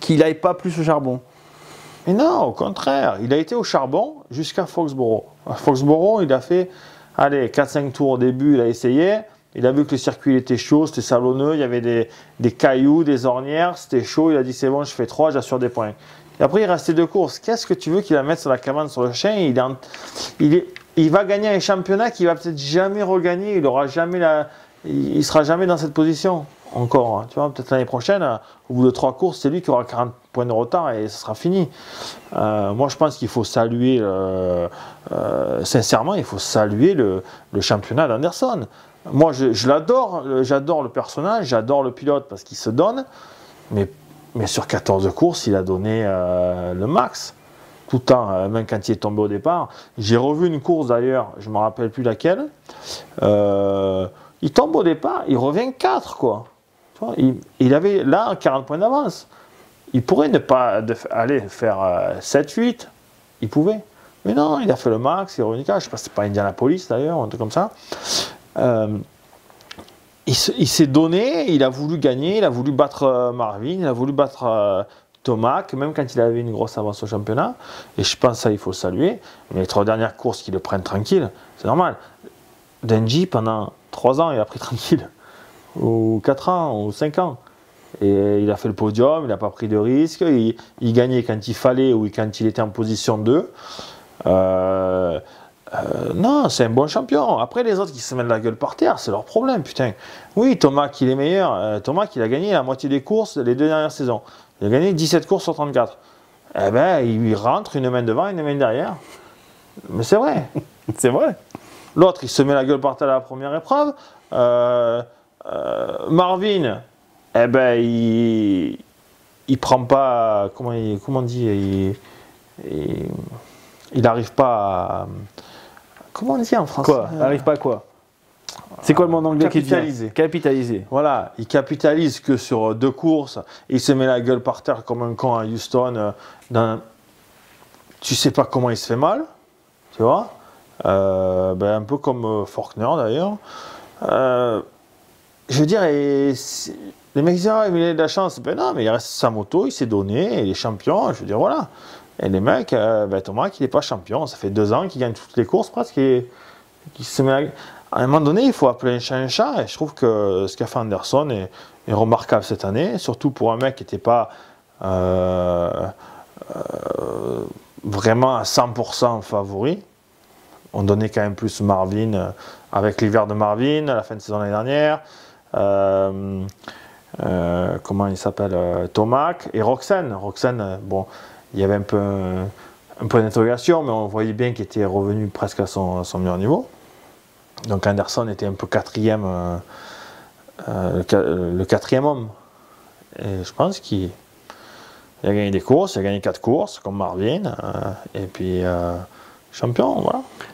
qu'il aille pas plus au charbon? Mais non, au contraire, il a été au charbon jusqu'à Foxborough. À Foxborough, il a fait, allez, 4-5 tours au début, il a essayé. Il a vu que le circuit était chaud, c'était salonneux, il y avait des, cailloux, des ornières, c'était chaud. Il a dit c'est bon, je fais 3, j'assure des points. Et après, il restait deux courses. Qu'est-ce que tu veux qu'il va mettre sur la cabane, sur le chien? Il, il, va gagner un championnat qu'il va peut-être jamais regagner. Il aura jamais la, il, sera jamais dans cette position encore. hein. Tu vois, peut-être l'année prochaine, euh, au bout de trois courses, c'est lui qui aura 40 points de retard et ce sera fini. Euh, moi, je pense qu'il faut saluer, euh, euh, sincèrement, il faut saluer le, championnat d'Anderson. Moi, je, l'adore, j'adore le personnage, j'adore le pilote parce qu'il se donne, mais, sur 14 courses, il a donné le max. Tout le temps, même quand il est tombé au départ. J'ai revu une course d'ailleurs, je ne me rappelle plus laquelle. Il tombe au départ, il revient 4, quoi. Il avait là 40 points d'avance. Il pourrait ne pas aller faire 7-8. Il pouvait. Mais non, il a fait le max, il est revenu 4. Je ne sais pas si c'est pas Indianapolis d'ailleurs, un truc comme ça. Euh, il se- il s'est donné, il a voulu gagner, il a voulu battre euh, Marvin, il a voulu battre euh, Tomac, même quand il avait une grosse avance au championnat. Et je pense ça, il faut le saluer. Mais les trois dernières courses qu'il le prenne tranquille, c'est normal. Denji, pendant 3 ans, il a pris tranquille. Ou 4 ans, ou 5 ans. Et il a fait le podium, il n'a pas pris de risque, il, il gagnait quand il fallait ou quand il était en position 2. Euh, euh, non, c'est un bon champion. Après, les autres qui se mettent la gueule par terre, c'est leur problème, putain. Oui, Thomas, qui est meilleur. Euh, Thomas, qui a gagné la moitié des courses les deux dernières saisons. Il a gagné 17 courses sur 34. Eh ben, il rentre une main devant, une main derrière. Mais c'est vrai. C'est vrai. L'autre, il se met la gueule par terre à la première épreuve. Marvin, eh ben, il, il prend pas. Comment, il, comment on dit Il il- il n'arrive pas comment on dit en français? Quoi? Arrive pas à quoi? C'est quoi le mot en anglais Capitaliser. Capitaliser. Voilà, il capitalise que sur deux courses. Il se met la gueule par terre comme un con à Houston. euh, dans- Tu sais pas comment il se fait mal, tu vois? Euh, ben, un peu comme euh, Faulkner d'ailleurs. Euh, je veux dire, et les mecs disent ah, il a de la chance. Ben non, mais il reste sa moto, il s'est donné, il est champion. Je veux dire, voilà. Et les mecs, euh, ben, Thomas, il n'est pas champion. Ça fait deux ans qu'il gagne toutes les courses presque. Se met à... un moment donné, il faut appeler un chat un chat. Et je trouve que ce qu'a fait Anderson est, remarquable cette année, surtout pour un mec qui n'était pas euh, euh, vraiment à 100% favori. On donnait quand même plus Marvin avec l'hiver de Marvin à la fin de saison l'année dernière. Euh, comment il s'appelle euh, Tomac et Roxane. Roxane, euh, bon, il y avait un peu un, point d'interrogation, mais on voyait bien qu'il était revenu presque à son, meilleur niveau. Donc Anderson était un peu quatrième, le, qua- le quatrième homme. Et je pense qu'il il a gagné des courses, il a gagné quatre courses, comme Marvin, et puis champion.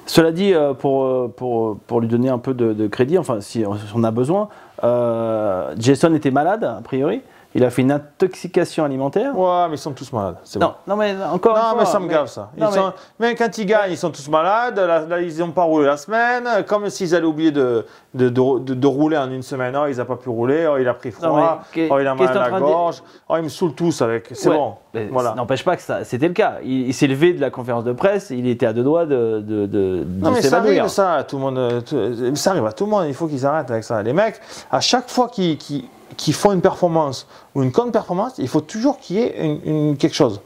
Cela dit, pour, pour, pour lui donner un peu de, de crédit, enfin si on a besoin, Jason était malade, a priori. Il a fait une intoxication alimentaire. Ouais, mais ils sont tous malades, bon. Non, non, mais encore une Non, fois, mais ça me gave ça. Ils non, mais- sont- mais... quand ils gagnent, ils sont tous malades. Là, là, ils n'ont pas roulé la semaine. Comme s'ils allaient oublier de, de, de, de- de rouler en une semaine. Oh, il n'a pas pu rouler. Oh, il a pris froid. Non, mais oh, il a mal à la gorge. Oh, ils me saoulent tous avec. C'est Ouais. bon. Mais Voilà. N'empêche pas que ça, c'était le cas. Il, il s'est levé de la conférence de presse, il était à deux doigts de, de, Non, mais ça arrive, ça. Tout le monde, euh, tout- ça arrive à tout le monde. Il faut qu'ils arrêtent avec ça. Les mecs, à chaque fois qu'ils qu'ils- qu'ils font une performance ou une contre-performance, il faut toujours qu'il y ait une, une- quelque chose.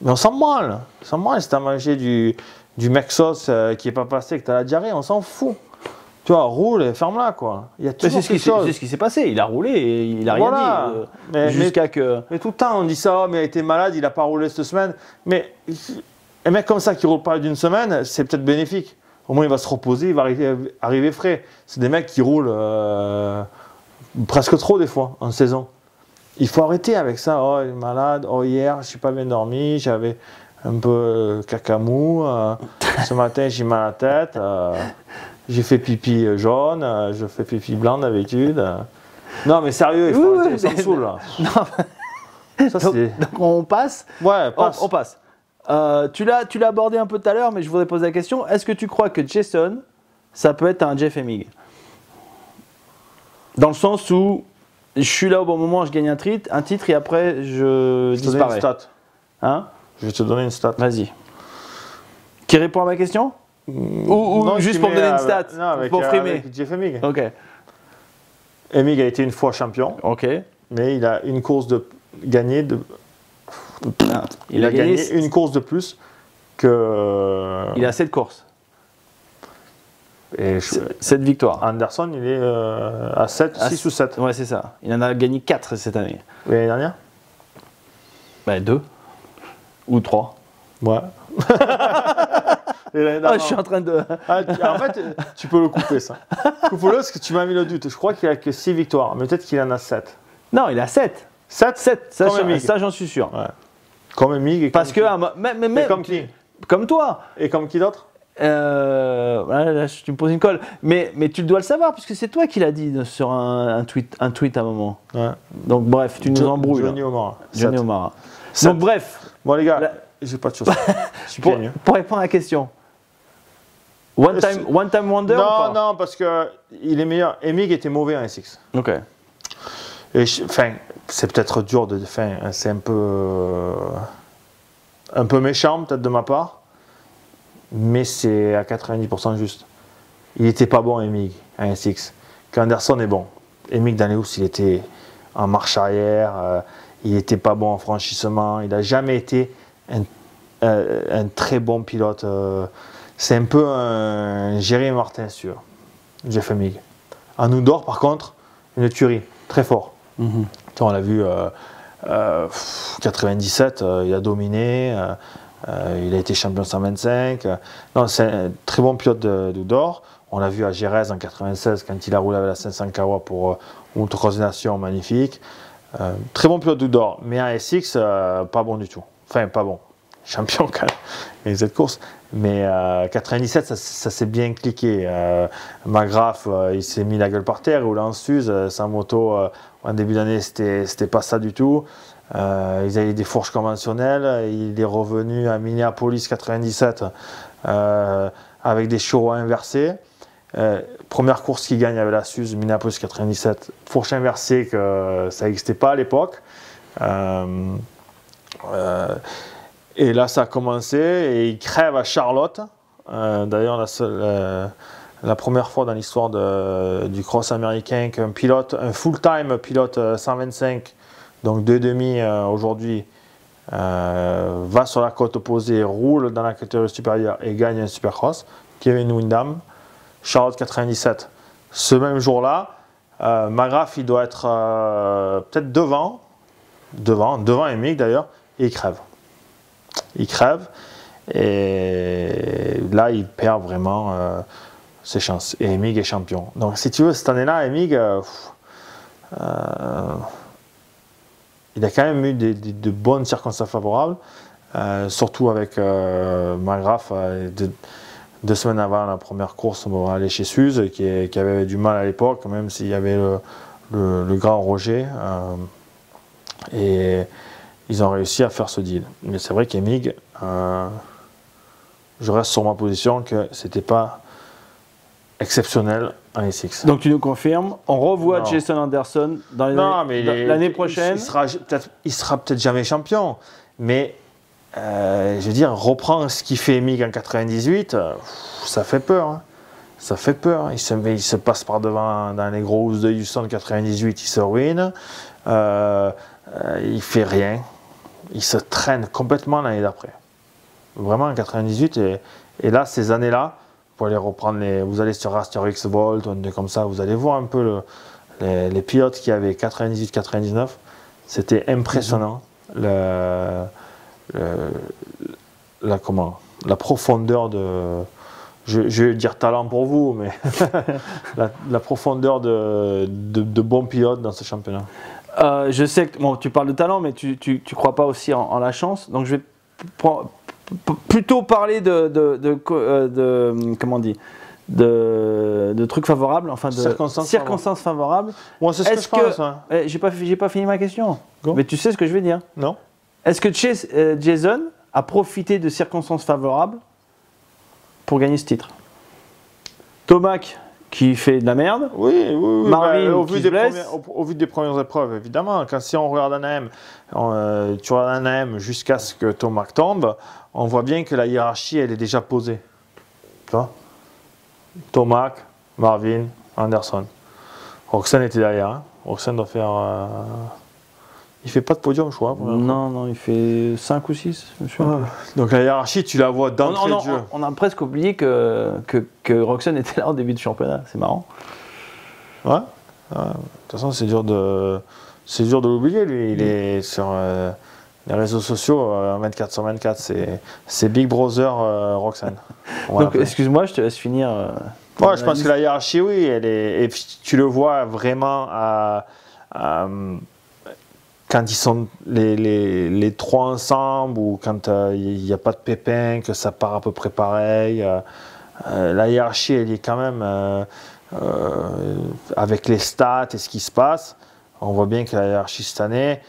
Mais on s'en branle. On s'en branle si t'as mangé du, du Mexos euh, qui est pas passé, que t'as la diarrhée, on s'en fout. Tu vois, roule et ferme-la, quoi. Il y a toujours C'est ce, qui s'est- chose. c'est ce qui s'est passé. Il a roulé et il a rien Voilà. dit. euh, Mais- Jusqu'à que. Mais tout le temps, on dit ça, oh, mais il a été malade, il n'a pas roulé cette semaine. Mais un mec comme ça qui roule pas d'une semaine, c'est peut-être bénéfique. Au moins, il va se reposer, il va arriver, arriver frais. C'est des mecs qui roulent euh, presque trop des fois en saison. Il faut arrêter avec ça. Oh, il est malade. Oh, hier, je suis pas bien dormi. J'avais un peu euh, cacamou. euh, ce matin, j'ai mal à la tête. euh, j'ai fait pipi jaune. euh, je fais pipi blanc d'habitude. Non, mais sérieux, il faut Oui, arrêter. oui, ça saoule, là. Ça, Donc, on passe. Ouais, On, passe. on passe. Tu l'as tu l'as abordé un peu tout à l'heure, mais je voudrais poser la question. Est-ce que tu crois que Jason, ça peut être un Jeff Hemming Dans le sens où je suis là au bon moment, je gagne un titre, un titre et après je Je vais te donner une disparais. stat. Hein Je vais te donner une stat. Vas-y. Qui répond à ma question Ou, ou Non, juste pour me donner une stat Non, avec, Pour euh, frimer avec Jeff Emig. Ok. Emig a été une fois champion, Ok. mais il a une course de gagné de. Ah, Il, a, gagné, une course de plus que. Il a 7 courses, Et je- 7 victoires. Anderson, il est euh, à 7, Ah, 6 ou 7. Ouais, c'est ça. Il en a gagné 4 cette année. L'année dernière? Bah, 2. Ou 3. Ouais. Ah, je suis en train de. Ah, en fait, tu peux le couper, ça. Coupe-le parce que tu m'as mis le doute. Je crois qu'il a que 6 victoires, mais peut-être qu'il en a 7. Non, il a 7. 7 7, ça, ça, j'en suis sûr. Ouais. Comme Emig et Parce que, à mo- même, même- qui Et comme qui? comme toi, Et comme qui d'autre? Euh, là, tu me poses une colle. Mais, mais tu dois le savoir, puisque c'est toi qui l'as dit sur un, un tweet, un tweet à un moment. Ouais. Donc, bref, tu nous embrouilles. Johnny Omar. Johnny. O'Mara. Donc, bref, Bon, les gars, La- j'ai pas de choses. Pour, pour répondre à la question. One time, one time wonder ou Non, pas? non, parce que il est meilleur. Emig était mauvais en SX. Ok. Et enfin, c'est peut-être dur de. Enfin, c'est un peu. euh, un peu méchant, peut-être de ma part. Mais c'est à 90% juste. Il était pas bon, Emig, en SX. Qu'Anderson est bon. Emig dans les housses, il était en marche arrière. euh, il était pas bon en franchissement. Il n'a jamais été un, euh, un très bon pilote. euh, c'est un peu un Jérémy Martin sur Jeff Emig. En Outdoor, par contre, une tuerie. Très fort. Tu vois, on l'a vu, euh, euh, pff, 97, euh, il a dominé, euh, il a été champion 125. euh, non, c'est un très bon pilote d'Oudor. On l'a vu à Gérèse en 96 quand il a roulé avec la 500 Kawa pour Motocross des Nations, magnifique. Euh, très bon pilote d'Oudor, mais en SX, euh, pas bon du tout. Enfin, pas bon. champion quand même, cette course. Mais euh, 97, ça, ça s'est bien cliqué. Euh, il s'est mis la gueule par terre, roulait en Suze. sa moto, en début d'année, c'était pas ça du tout. Euh, ils avaient des fourches conventionnelles. Il est revenu à Minneapolis 97 euh, avec des chevaux inversés. Euh, première course qu'il gagne avec la Suze, Minneapolis 97. Fourche inversée, que ça n'existait pas à l'époque. Euh, et là, ça a commencé et il crève à Charlotte. D'ailleurs, la, seule, la première fois dans l'histoire du cross américain qu'un pilote, un full-time pilote euh, 125, donc deux demi euh, aujourd'hui, euh, va sur la côte opposée, roule dans la catégorie supérieure et gagne un supercross. Kevin Windham, Charlotte 97. Ce même jour-là, euh, il doit être euh, peut-être devant, devant, devant Emig d'ailleurs, et il crève. Il crève, et là, il perd vraiment ses chances. Et Emig est champion. Donc, si tu veux, cette année-là, Emig, il a quand même eu de bonnes circonstances favorables, euh, surtout avec euh, euh, de- deux semaines avant la première course, on aller chez Suze, qui, avait du mal à l'époque, même s'il y avait le, grand Roger. euh, et ils ont réussi à faire ce deal. Mais c'est vrai qu'Emig, je reste sur ma position que c'était pas exceptionnel en SX. Donc tu nous confirmes, on revoit Non. Jason Anderson dans l'année prochaine. Il sera peut-être, il sera peut-être jamais champion, mais euh, je veux dire, reprendre ce qu'il fait Emig en 98, euh, ça fait peur. hein. Ça fait peur. Il se, met- il se passe par devant dans les gros housses de Houston 98, il se ruine. Euh, euh, il fait rien. Il se traîne complètement l'année d'après. Vraiment en 98. Et, et là, ces années-là, pour aller reprendre les. Vous allez sur Asterix Volt, un comme ça, vous allez voir un peu le- les, les pilotes qui avaient 98-99. C'était impressionnant. Le, le- la, comment, la profondeur de. Je, je vais dire talent pour vous, mais la, la profondeur de, de, de bons pilotes dans ce championnat. Euh, je sais que bon, tu parles de talent, mais tu, tu crois pas aussi en, en la chance. Donc je vais plutôt parler de, de, de, euh, de- comment on dit de, de trucs favorables, enfin de Circonstances circonstances favorables. Moi, c'est ce que Est-ce je pense. que- hein. Eh, j'ai pas j'ai pas fini ma question. Go. Mais tu sais ce que je vais dire. Non Est-ce que Chase- euh, Jason a profité de circonstances favorables pour gagner ce titre? Tomac qui fait de la merde. Oui, oui, oui. Marvin bah, au, qui vu se des blesse. premières, au, au vu des premières épreuves, évidemment. Quand, si on regarde Anaheim, on, euh, tu regardes Anaheim jusqu'à ce que Tomac tombe, on voit bien que la hiérarchie, elle est déjà posée. Tu vois? Tomac, Marvin, Anderson. Roxane était derrière. Hein. Roxane doit faire. euh, Il fait pas de podium, je crois. Non, non, il fait 5 ou 6. Je me souviens plus. Donc la hiérarchie, tu la vois d'entrée on- de jeu. on a presque oublié que, que, que Roxanne était là au début du championnat. C'est marrant. Ouais. ouais. De toute façon, c'est dur de, c'est dur de l'oublier. Lui, il est sur euh, les réseaux sociaux euh, 24 sur 24. C'est, c'est Big Brother euh, va Donc, excuse-moi, je te laisse finir. euh, Ouais, je pense que la hiérarchie, oui, elle est, et tu le vois vraiment à- à, quand ils sont les, trois ensemble ou quand euh, il n'y a pas de pépin, que ça part à peu près pareil. euh, euh, la hiérarchie, elle est quand même euh, euh, avec les stats et ce qui se passe. On voit bien que la hiérarchie cette année,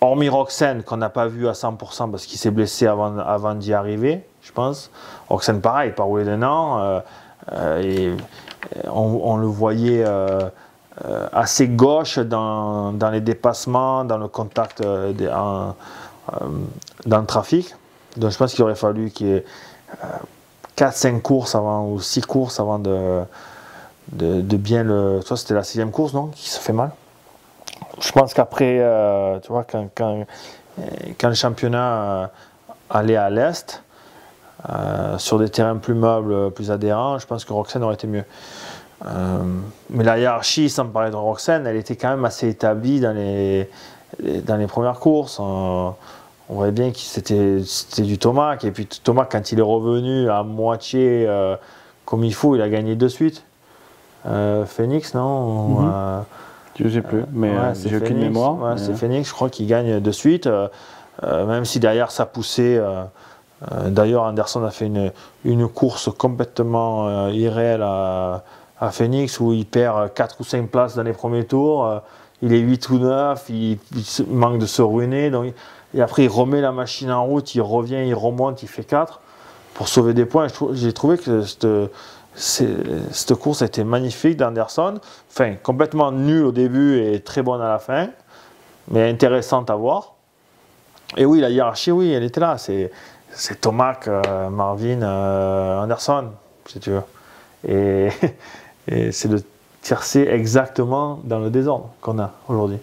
hormis Roxane, qu'on n'a pas vu à 100% parce qu'il s'est blessé avant, avant d'y arriver, je pense. Roxane, pareil, an. euh, euh, et euh, on, on le voyait euh, euh, assez gauche dans, les dépassements, dans le contact euh, euh, dans le trafic. Donc je pense qu'il aurait fallu qu'il ait 4-5 courses avant, ou 6 courses avant de, bien le. Toi, c'était la sixième course, non Qui se fait mal Je pense qu'après, euh, tu vois, quand, quand, euh, le championnat euh, allait à l'Est, euh, sur des terrains plus meubles, plus adhérents, je pense que Roxane aurait été mieux. Euh, mais la hiérarchie, sans parler de Roxane, elle était quand même assez établie dans les, dans les premières courses. On, on voyait bien que c'était du Tomac. Et puis Tomac, quand il est revenu à moitié euh, comme il faut, il a gagné de suite. Euh, Phoenix, non euh, Je sais plus, mais Ouais, euh, j'ai aucune Phoenix. mémoire. Ouais, c'est euh, Phoenix, je crois qu'il gagne de suite. Euh, Euh, même si derrière ça poussait. euh, euh, D'ailleurs, Anderson a fait une, une course complètement euh, irréelle à, à Phoenix où il perd 4 ou 5 places dans les premiers tours. euh, il est 8 ou 9, il, manque de se ruiner. Donc, et après, il remet la machine en route, il revient, il remonte, il fait 4 pour sauver des points. J'ai trouvé que cette, course était magnifique d'Anderson. Enfin, complètement nulle au début et très bonne à la fin, mais intéressante à voir. Et oui, la hiérarchie, oui, elle était là. C'est, c'est Tomac, euh, Marvin, euh, Anderson, si tu veux. Et, et c'est le tiercé exactement dans le désordre qu'on a aujourd'hui.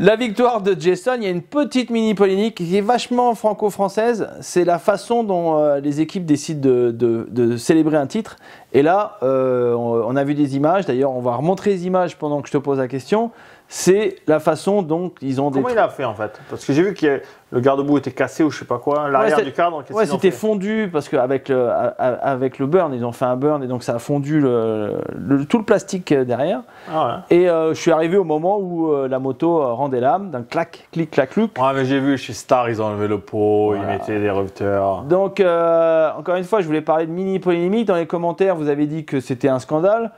La victoire de Jason, il y a une petite mini polémique qui est vachement franco-française. C'est la façon dont euh, les équipes décident de, de- de célébrer un titre. Et là, euh, on, on a vu des images. D'ailleurs, on va remontrer les images pendant que je te pose la question. C'est la façon dont ils ont. Comment il a fait en fait Parce que j'ai vu que le garde-boue était cassé ou je sais pas quoi, l'arrière c'est- du cadre. Ouais, c'était fondu parce qu'avec le, avec le burn, ils ont fait un burn et donc ça a fondu le, le- tout le plastique derrière. Ah Et euh, je suis arrivé au moment où euh, la moto euh, rendait l'âme, d'un clac, clic, clac, cluc. ouais. Ouais, mais j'ai vu chez Star, ils ont enlevé le pot, ils mettaient des rupteurs. Donc, euh, encore une fois, je voulais parler de mini polémique. Dans les commentaires, vous avez dit que c'était un scandale.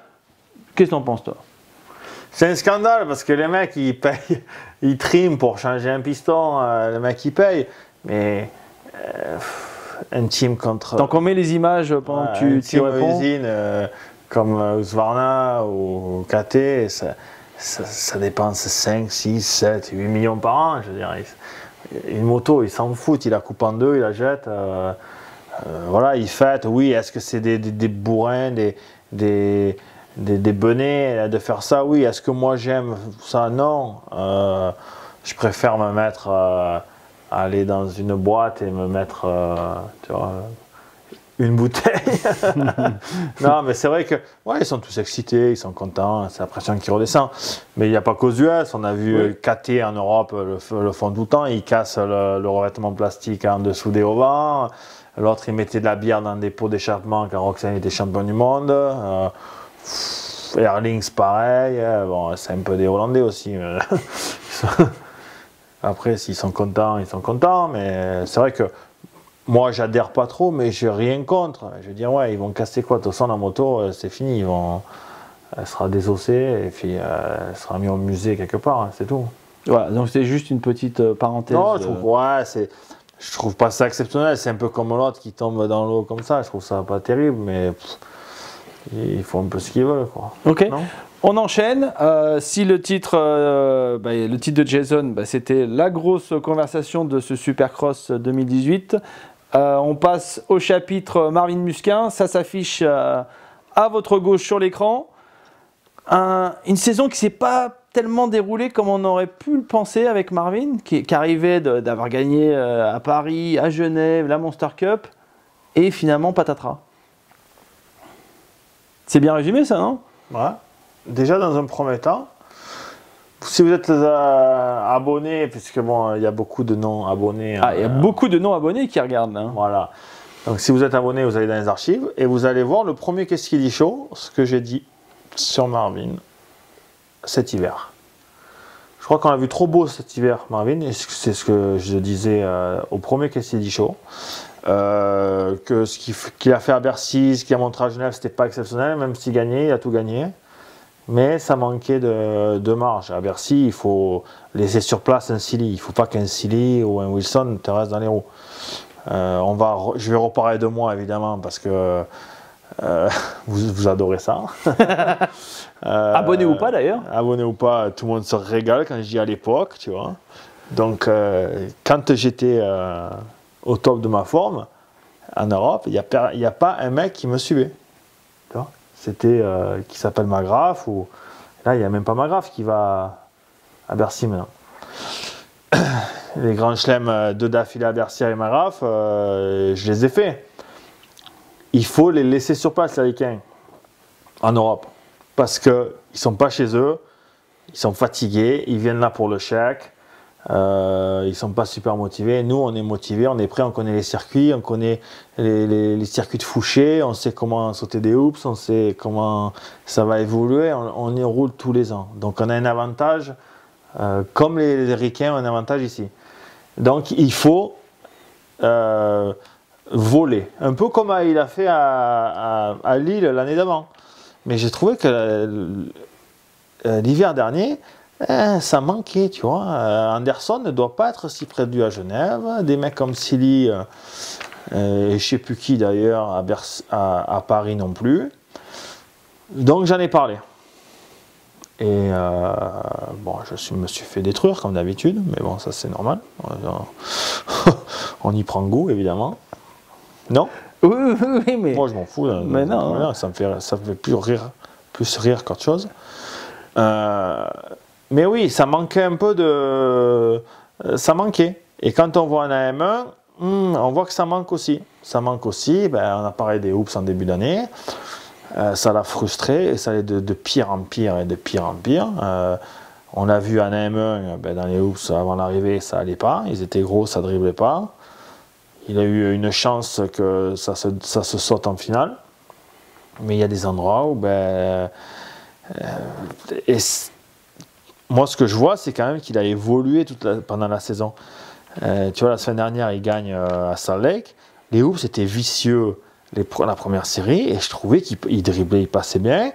Qu'est-ce que t'en penses, toi? C'est un scandale parce que les mecs ils payent, ils triment pour changer un piston, euh, les mecs ils payent, mais euh, un team contre. Tant qu'on met les images pendant Ouais, que un tu, tu team réponds. usine euh, comme euh, Husqvarna ou KT, ça, ça, ça dépense 5, 6, 7, 8 millions par an. Je veux dire, il- une moto, ils s'en foutent, ils la coupent en deux, ils la jettent. euh, voilà, ils fêtent. Oui, est-ce que c'est des, des, des bourrins, des, des, des, euh, de faire ça Oui. Est-ce que moi j'aime ça? Non. Euh, je préfère me mettre, euh, aller dans une boîte et me mettre, euh, tu vois, une bouteille. non, mais c'est vrai que, ouais, ils sont tous excités, ils sont contents, c'est la pression qui redescend. Mais il n'y a pas qu'aux US, on a vu Oui. euh, KT en Europe le, le font tout le temps, ils cassent le, le revêtement plastique en dessous des auvents. L'autre, il mettait de la bière dans des pots d'échappement quand Roxane était champion du monde. Erlings, pareil. euh, Bon, c'est un peu des Hollandais aussi. mais Après, s'ils sont contents, ils sont contents. Mais c'est vrai que moi, j'adhère pas trop, mais j'ai rien contre. Je veux dire, ouais, ils vont casser quoi? De toute façon, la moto, euh, c'est fini. Ils vont, elle sera désossée et puis euh, elle sera mise au musée quelque part, hein, c'est tout. Voilà, donc c'était juste une petite euh, parenthèse. Non, je trouve, ouais, c'est, je trouve pas ça exceptionnel. C'est un peu comme l'autre qui tombe dans l'eau comme ça. Je trouve ça pas terrible, mais pff, ils font un peu ce qu'ils veulent, quoi. Ok. Non On enchaîne. Euh, si le titre, euh, bah, le titre de Jason, bah, c'était la grosse conversation de ce Supercross 2018. Euh, on passe au chapitre Marvin Musquin. Ça s'affiche à votre gauche sur l'écran. Un- une saison qui s'est pas tellement déroulée comme on aurait pu le penser avec Marvin, qui, qui arrivait d'avoir gagné à Paris, à Genève, la Monster Cup, et finalement patatras. C'est bien résumé ça, non? Ouais. Déjà, dans un premier temps, si vous êtes euh, abonné, puisque bon, il y a beaucoup de non-abonnés. Ah, il y a hein, beaucoup de non-abonnés qui regardent. hein. Voilà. Donc si vous êtes abonné, vous allez dans les archives et vous allez voir le premier Qu'est-ce qu'il dit chaud, ce que j'ai dit sur Marvin cet hiver. Je crois qu'on a vu trop beau cet hiver, Marvin, et c'est ce que je disais euh, au premier Qu'est-ce qu'il dit chaud. Euh, que ce qu'il a fait à Bercy, ce qu'il a montré à Genève, c'était pas exceptionnel, même s'il gagnait, il a tout gagné. Mais ça manquait de, de marge. À Bercy, il faut laisser sur place un Silly. Il ne faut pas qu'un Silly ou un Wilson te reste dans les roues. Euh, on va, je vais reparler de moi évidemment parce que euh, vous, vous adorez ça. Abonné ou pas d'ailleurs? Abonné ou pas, tout le monde se régale quand je dis à l'époque, tu vois. Donc, quand j'étais au top de ma forme en Europe, il n'y a, a pas un mec qui me suivait. C'était euh, qui s'appelle Magraf ou là il n'y a même pas Magraf qui va à Bercy maintenant. Les grands chelems euh, de d'affilée à Bercy avec Magraf, euh, je les ai faits. Il faut les laisser sur place, les Ricains, en Europe. Parce qu'ils ne sont pas chez eux, ils sont fatigués, ils viennent là pour le chèque. Euh, ils sont pas super motivés. Nous, on est motivés, on est prêts, on connaît les circuits, on connaît les, circuits de Fouché, on sait comment sauter des hoops, on sait comment ça va évoluer, on, y roule tous les ans. Donc on a un avantage, euh, comme les, les ont un avantage ici. Donc il faut euh, voler, un peu comme il a fait à, Lille l'année d'avant. Mais j'ai trouvé que euh, l'hiver dernier, eh, ça manquait, tu vois. Euh, Anderson ne doit pas être si près de lui à Genève. Des mecs comme Silly euh, euh, et je sais plus qui d'ailleurs à, à- à Paris non plus. Donc j'en ai parlé. Et euh, bon, je suis- me suis fait détruire comme d'habitude, mais bon, ça c'est normal. On y prend goût évidemment. Non? Oui, oui, oui, mais. moi, je m'en fous. là. Mais non. Ça me fait, ça me fait plus rire, plus rire qu'autre chose. Euh, mais oui, ça manquait un peu de, euh, ça manquait. Et quand on voit un AM1, hmm, on voit que ça manque aussi. Ça manque aussi. Ben, on a parlé des hoops en début d'année. Euh, ça l'a frustré et ça allait de, pire en pire et de pire en pire. Euh, on a vu en AM1, ben, dans les hoops avant l'arrivée, ça allait pas. Ils étaient gros, ça driblait pas. Il a eu une chance que ça se, saute en finale. Mais il y a des endroits où, ben, moi, ce que je vois, c'est quand même qu'il a évolué toute pendant la saison. Euh, tu vois, la semaine dernière, il gagne euh, à Salt Lake. Les hoops, c'était vicieux la première série, et je trouvais qu'il il driblait, il passait bien.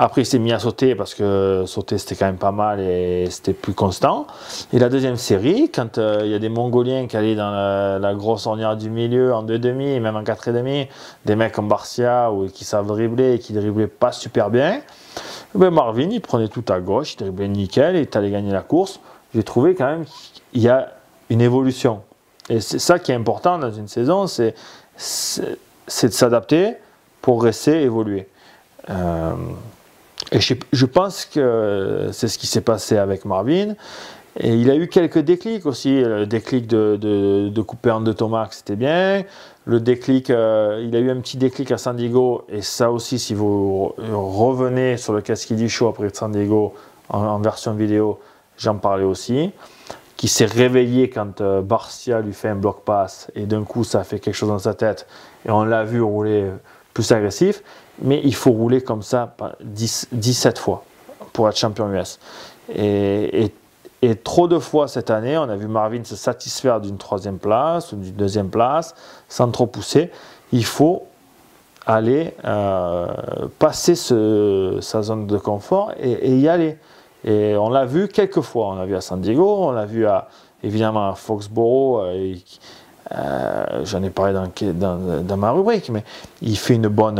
Après, il s'est mis à sauter parce que sauter, c'était quand même pas mal et c'était plus constant. Et la deuxième série, quand euh, il y a des Mongoliens qui allaient dans la, grosse ornière du milieu en 2,5 et même en 4,5, des mecs comme Barcia ou, qui savent dribbler et qui dribblaient pas super bien, ben Marvin, il prenait tout à gauche, il driblait nickel il allait gagner la course. J'ai trouvé quand même qu'il y a une évolution. Et c'est ça qui est important dans une saison, c'est de s'adapter pour rester, évoluer. Euh, et je, je pense que c'est ce qui s'est passé avec Marvin. Et il a eu quelques déclics aussi. Le déclic de, de, de couper en deux Thomas, c'était bien. Le déclic, euh, il a eu un petit déclic à San Diego. Et ça aussi, si vous re- revenez sur le Casquidi Show après San Diego en, version vidéo, j'en parlais aussi. Qui s'est réveillé quand euh, Barcia lui fait un bloc pass. Et d'un coup, ça fait quelque chose dans sa tête. Et on l'a vu rouler plus agressif. Mais il faut rouler comme ça pas- 10 17 fois pour être champion US. Et- et trop de fois cette année, on a vu Marvin se satisfaire d'une troisième place ou d'une deuxième place sans trop pousser. Il faut aller euh, passer sa zone de confort et, y aller. Et on l'a vu quelques fois. On l'a vu à San Diego, on l'a vu à, évidemment à Foxborough. euh, euh, J'en ai parlé dans, dans- dans ma rubrique, mais il fait une bonne,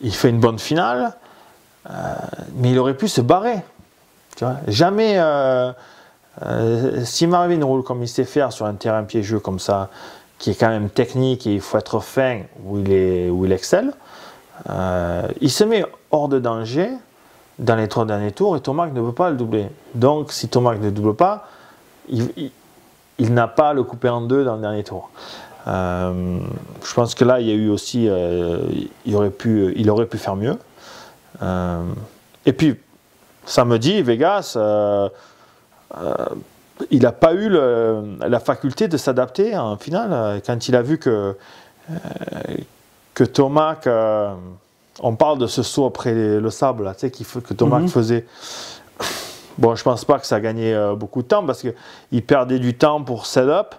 il fait une bonne finale, mais il aurait pu se barrer. Jamais, euh, euh, si Marvin roule comme il sait faire sur un terrain piégeux comme ça, qui est quand même technique et il faut être fin où il, excelle, euh, il se met hors de danger dans les trois derniers tours et Tomac ne peut pas le doubler. Donc si Tomac ne double pas, il, n'a pas le coupé en deux dans le dernier tour. Euh, je pense que là, il y a eu aussi, euh, il aurait pu faire mieux. Euh, et puis, samedi, Vegas, euh, euh, il n'a pas eu le- la faculté de s'adapter en finale. Quand il a vu que, que Tomac, on parle de ce saut après le sable, là, tu sais, qu'il faut- que Tomac Mhm. faisait. Bon, je pense pas que ça a gagné beaucoup de temps parce qu'il perdait du temps pour set-up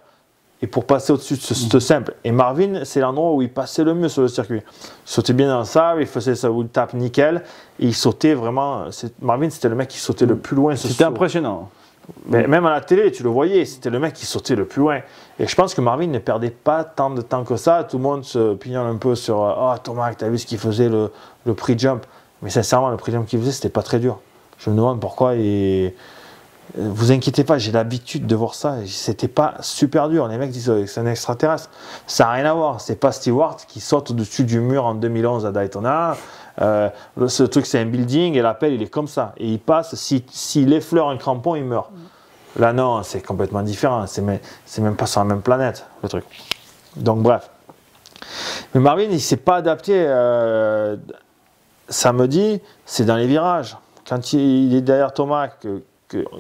et pour passer au-dessus de ce, simple. Et Marvin, c'est l'endroit où il passait le mieux sur le circuit. Il sautait bien dans le sable, il faisait sa wood tap nickel et il sautait vraiment. Marvin, c'était le mec qui sautait le plus loin. C'était impressionnant. Mais même à la télé, tu le voyais, c'était le mec qui sautait le plus loin. Et je pense que Marvin ne perdait pas tant de temps que ça. Tout le monde se pignole un peu sur Oh, Thomas, t'as vu ce qu'il faisait le, le pre-jump Mais sincèrement, le pre-jump qu'il faisait, c'était pas très dur. Je me demande pourquoi. Et... Vous inquiétez pas, j'ai l'habitude de voir ça. C'était pas super dur. Les mecs disent que c'est un extraterrestre. Ça n'a rien à voir. C'est pas Stewart qui saute au-dessus du mur en 2011 à Daytona. Euh, ce truc, c'est un building et l'appel, il est comme ça. Et il passe. si- S'il effleure un crampon, il meurt. Là, non, c'est complètement différent. C'est même, même pas sur la même planète, le truc. Donc, bref. Mais Marvin, il s'est pas adapté. euh, samedi, c'est dans les virages. Quand il est derrière Thomas, que-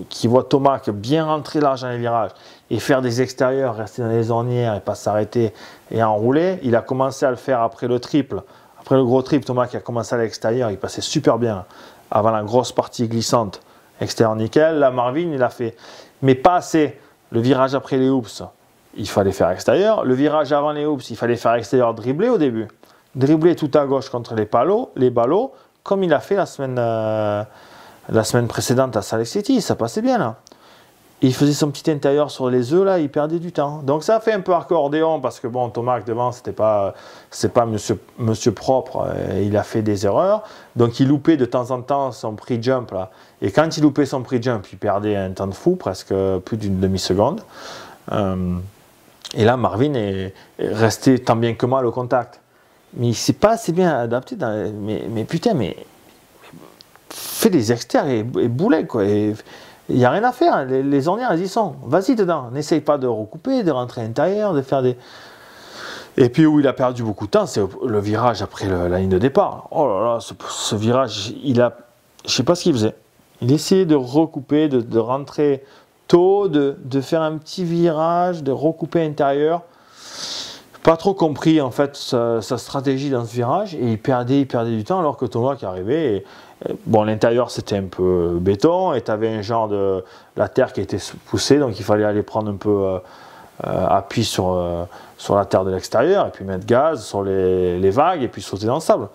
qui voit Thomas bien rentrer large dans les virages et faire des extérieurs, rester dans les ornières et pas s'arrêter et enrouler, il a commencé à le faire après le triple. Après le gros triple, Thomas qui a commencé à l'extérieur, il passait super bien avant la grosse partie glissante. Extérieur nickel. Là, Marvin, il a fait, mais pas assez. Le virage après les hoops, il fallait faire extérieur. Le virage avant les hoops, il fallait faire extérieur dribbler au début. Dribbler tout à gauche contre les, les ballots, comme il a fait la semaine, euh, la semaine précédente à Salt Lake City. Ça passait bien là. Il faisait son petit intérieur sur les œufs là, il perdait du temps. Donc ça fait un peu accordéon parce que bon, Thomas devant, c'était pas, c'est pas monsieur, monsieur propre, euh, il a fait des erreurs. Donc il loupait de temps en temps son prix jump là. Et quand il loupait son prix jump, il perdait un temps de fou, presque plus d'une demi-seconde. Euh, et là, Marvin est, est resté tant bien que mal au contact. Mais il s'est pas assez bien adapté. mais, mais putain, mais fais des extérieurs et, et boulet quoi. Il n'y a rien à faire. Les, les ornières, elles y sont. Vas-y dedans. N'essaye pas de recouper, de rentrer à l'intérieur, de faire des. Et puis où il a perdu beaucoup de temps, c'est le virage après la ligne de départ. Oh là là, ce, virage, il a. Je sais pas ce qu'il faisait. Il essayait de recouper, de, rentrer tôt, de, faire un petit virage, de recouper à l'intérieur. Pas trop compris en fait sa, stratégie dans ce virage et il perdait, il perdait du temps alors que Thomas qui arrivait. Bon, l'intérieur c'était un peu béton et tu avais un genre de la terre qui était poussée donc il fallait aller prendre un peu euh, euh, appui sur, euh, sur la terre de l'extérieur et puis mettre gaz sur les, les vagues et puis sauter dans le sable.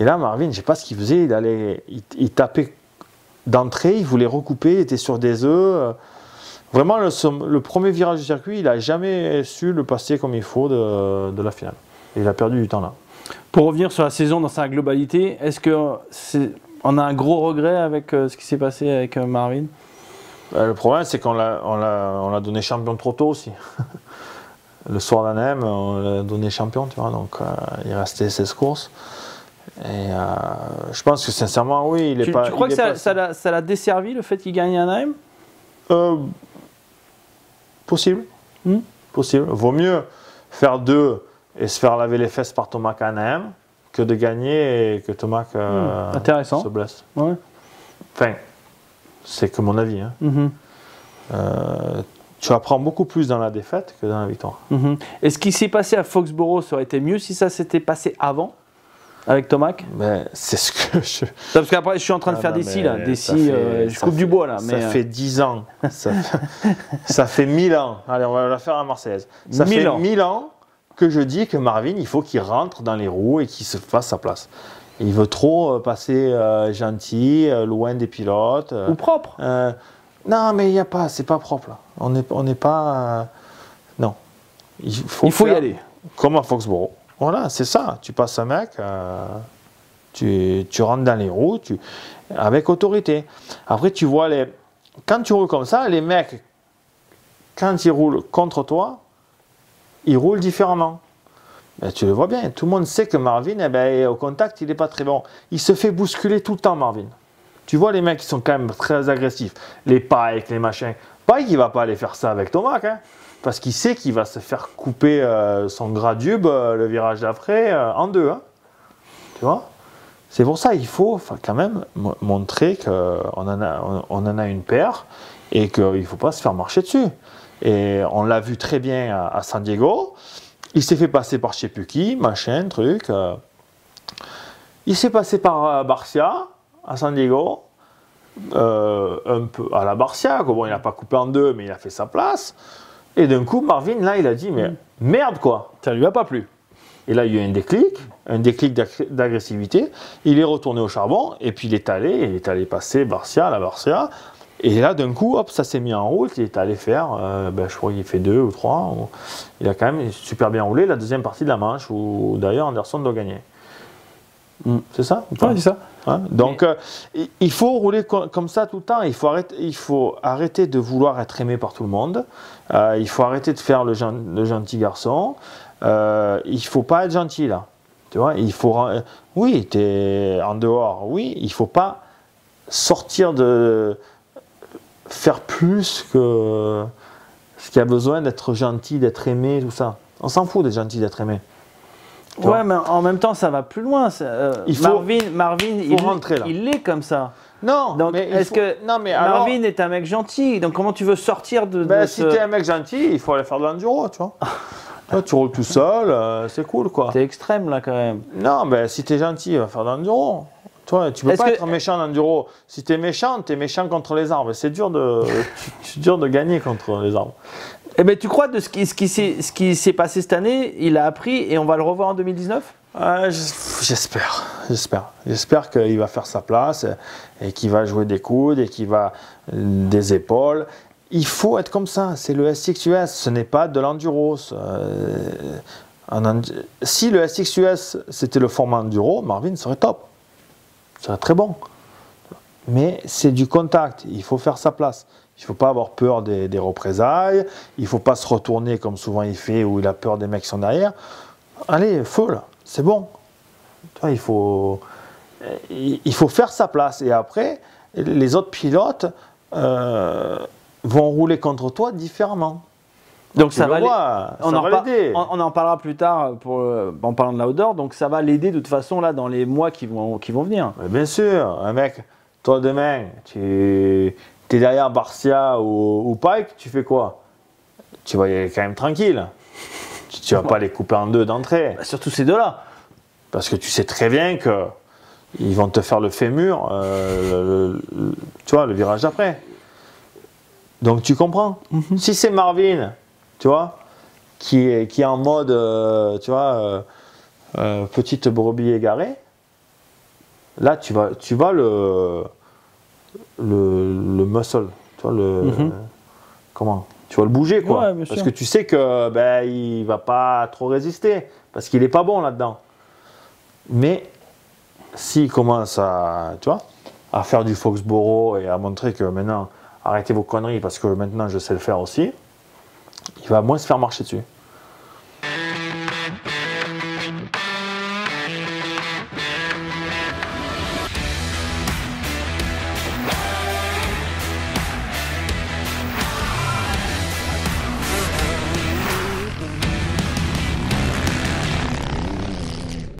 Et là, Marvin, je sais pas ce qu'il faisait, il, allait, il, tapait d'entrée, il voulait recouper, il était sur des œufs. euh. Vraiment, le, le premier virage du circuit, il a jamais su le passer comme il faut de, de la finale. Il a perdu du temps là. Pour revenir sur la saison dans sa globalité, est-ce que c'est on a un gros regret avec euh, ce qui s'est passé avec euh, Marvin Euh, le problème, c'est qu'on l'a, on l'a, on l'a donné champion trop tôt aussi. le soir d'Anem, on l'a donné champion, tu vois, donc euh, il restait 16 courses. Et euh, je pense que sincèrement, oui, il est tu, pas. tu crois que ça, pas- ça l'a, ça l'a desservi le fait qu'il gagne AM Euh, possible. Hmm? Possible. Vaut mieux faire deux et se faire laver les fesses par Thomas Canem que de gagner et que Thomas euh, Hmm, intéressant. se blesse. Ouais. Enfin, c'est que mon avis. hein. Mhm, Euh, tu apprends beaucoup plus dans la défaite que dans la victoire. mhm. Et ce qui s'est passé à Foxborough, ça aurait été mieux si ça s'était passé avant avec Tomac? Mais c'est ce que je. Parce qu'après, je suis en train de faire non, des scies là. Des ça scies, fait- euh, je ça coupe du bois là. Ça Mais, euh, fait 10 ans. Ça, ça fait 1000 ans. Allez, on va la faire à Marseillaise. Ça 1000 fait ans. 1000 ans que je dis que Marvin, il faut qu'il rentre dans les roues et qu'il se fasse sa place. Il veut trop euh, passer euh, gentil, euh, loin des pilotes. euh, Ou propre. non, mais il n'y a pas, c'est pas propre là. On n'est on pas. non. Il faut, Il faut y aller. Comme à Foxborough. Voilà, c'est ça. Tu passes un mec, tu, tu rentres dans les roues, tu, avec autorité. Après, tu vois les. Quand tu roules comme ça, les mecs, quand ils roulent contre toi, ils roulent différemment. Ben, tu le vois bien, tout le monde sait que Marvin, eh ben, au contact, il n'est pas très bon. Il se fait bousculer tout le temps, Marvin. Tu vois les mecs qui sont quand même très agressifs, les Pike, les machins. Pike, il va pas aller faire ça avec Thomas, hein, parce qu'il sait qu'il va se faire couper euh, son gradube, euh, le virage d'après, euh, en deux. hein. Tu vois? C'est pour ça il faut quand même mo- montrer qu'on en, on en a une paire et qu'il ne faut pas se faire marcher dessus. Et on l'a vu très bien à, à San Diego. Il s'est fait passer par je sais plus qui, machin, truc. euh. Il s'est passé par euh, Barcia à San Diego. euh, un peu à la Barcia. quoi. Bon, il n'a pas coupé en deux, mais il a fait sa place. Et d'un coup, Marvin, là, il a dit, mais merde, quoi. Ça lui a pas plu. Et là, il y a eu un déclic, un déclic d'agressivité. Il est retourné au charbon, et puis il est allé, il est allé passer Barcia, la Barcia. Et là, d'un coup, hop, ça s'est mis en route. Il est allé faire, euh, ben, je crois qu'il fait deux ou trois. ou- Il a quand même super bien roulé la deuxième partie de la manche, où d'ailleurs Anderson doit gagner. Mm. C'est ça ou pas? Ouais, c'est ça. Hein, Donc, euh, il- faut rouler co- comme ça tout le temps. Il faut arrêter, il faut arrêter de vouloir être aimé par tout le monde. Euh, il faut arrêter de faire le, gen- le gentil garçon. Il faut pas être gentil là. Tu vois, il faut. Oui, tu es en dehors. Oui, il faut pas sortir de. Faire plus que ce qu'il y a besoin d'être gentil, d'être aimé, tout ça. On s'en fout d'être gentil, d'être aimé. Tu Ouais, mais en même temps, ça va plus loin. ça, euh, Il faut- Marvin, Marvin il, rentrer, là. il est comme ça. Non, Donc, mais il est-ce faut- que non, mais alors, Marvin est un mec gentil Donc, comment tu veux sortir de, de ben, ce- si t'es un mec gentil, il faut aller faire de l'enduro, tu vois. Toi, tu roules tout seul, euh, c'est cool, quoi. T'es extrême là quand même. Non, ben, si t'es gentil, va faire de l'enduro. Toi, tu peux pas que- être méchant en enduro. Si t'es méchant, t'es méchant contre les arbres. C'est dur de, dur de gagner contre les arbres. Eh ben, tu crois de ce qui, ce qui s'est passé cette année, il a appris et on va le revoir en 2019 Euh, J'espère, j'espère. J'espère qu'il va faire sa place et, qu'il va jouer des coudes et qu'il va euh, des épaules. Il faut être comme ça. C'est le SXUS. Ce n'est pas de l'enduro. Euh, si le SXUS c'était le format enduro, Marvin serait top. Serait très bon. Mais c'est du contact. Il faut faire sa place. Il ne faut pas avoir peur des, représailles. Il ne faut pas se retourner comme souvent il fait où il a peur des mecs qui sont derrière. Allez, feu là, c'est bon. Il faut, il faut faire sa place. Et après, les autres pilotes euh, vont rouler contre toi différemment. Donc ça va, on, ça en va par- l'aider. on- on en parlera plus tard pour, euh, en parlant de l'outdoor. Donc ça va l'aider de toute façon là dans les mois qui vont, qui vont venir. Mais bien sûr, un mec, toi demain, tu es derrière Barcia ou, ou Pike, tu fais quoi? Tu vas y aller quand même tranquille. Tu, tu vas pas les couper en deux d'entrée. Bah, surtout ces deux-là. Parce que tu sais très bien que ils vont te faire le fémur, euh, le- le- tu vois, le virage d'après. Donc tu comprends? Si c'est Marvin, tu vois, qui est, qui est en mode, euh, tu vois, euh, euh, petite brebis égarée, là tu vas, tu vas le, le, le muscle, tu vois, le, Mhm. comment Tu vas le bouger, quoi. Ouais, parce que tu sais que ben, il va pas trop résister, parce qu'il est pas bon là-dedans. Mais s'il commence à, tu vois, à faire du Foxborough et à montrer que maintenant, arrêtez vos conneries parce que maintenant je sais le faire aussi, il va moins se faire marcher dessus.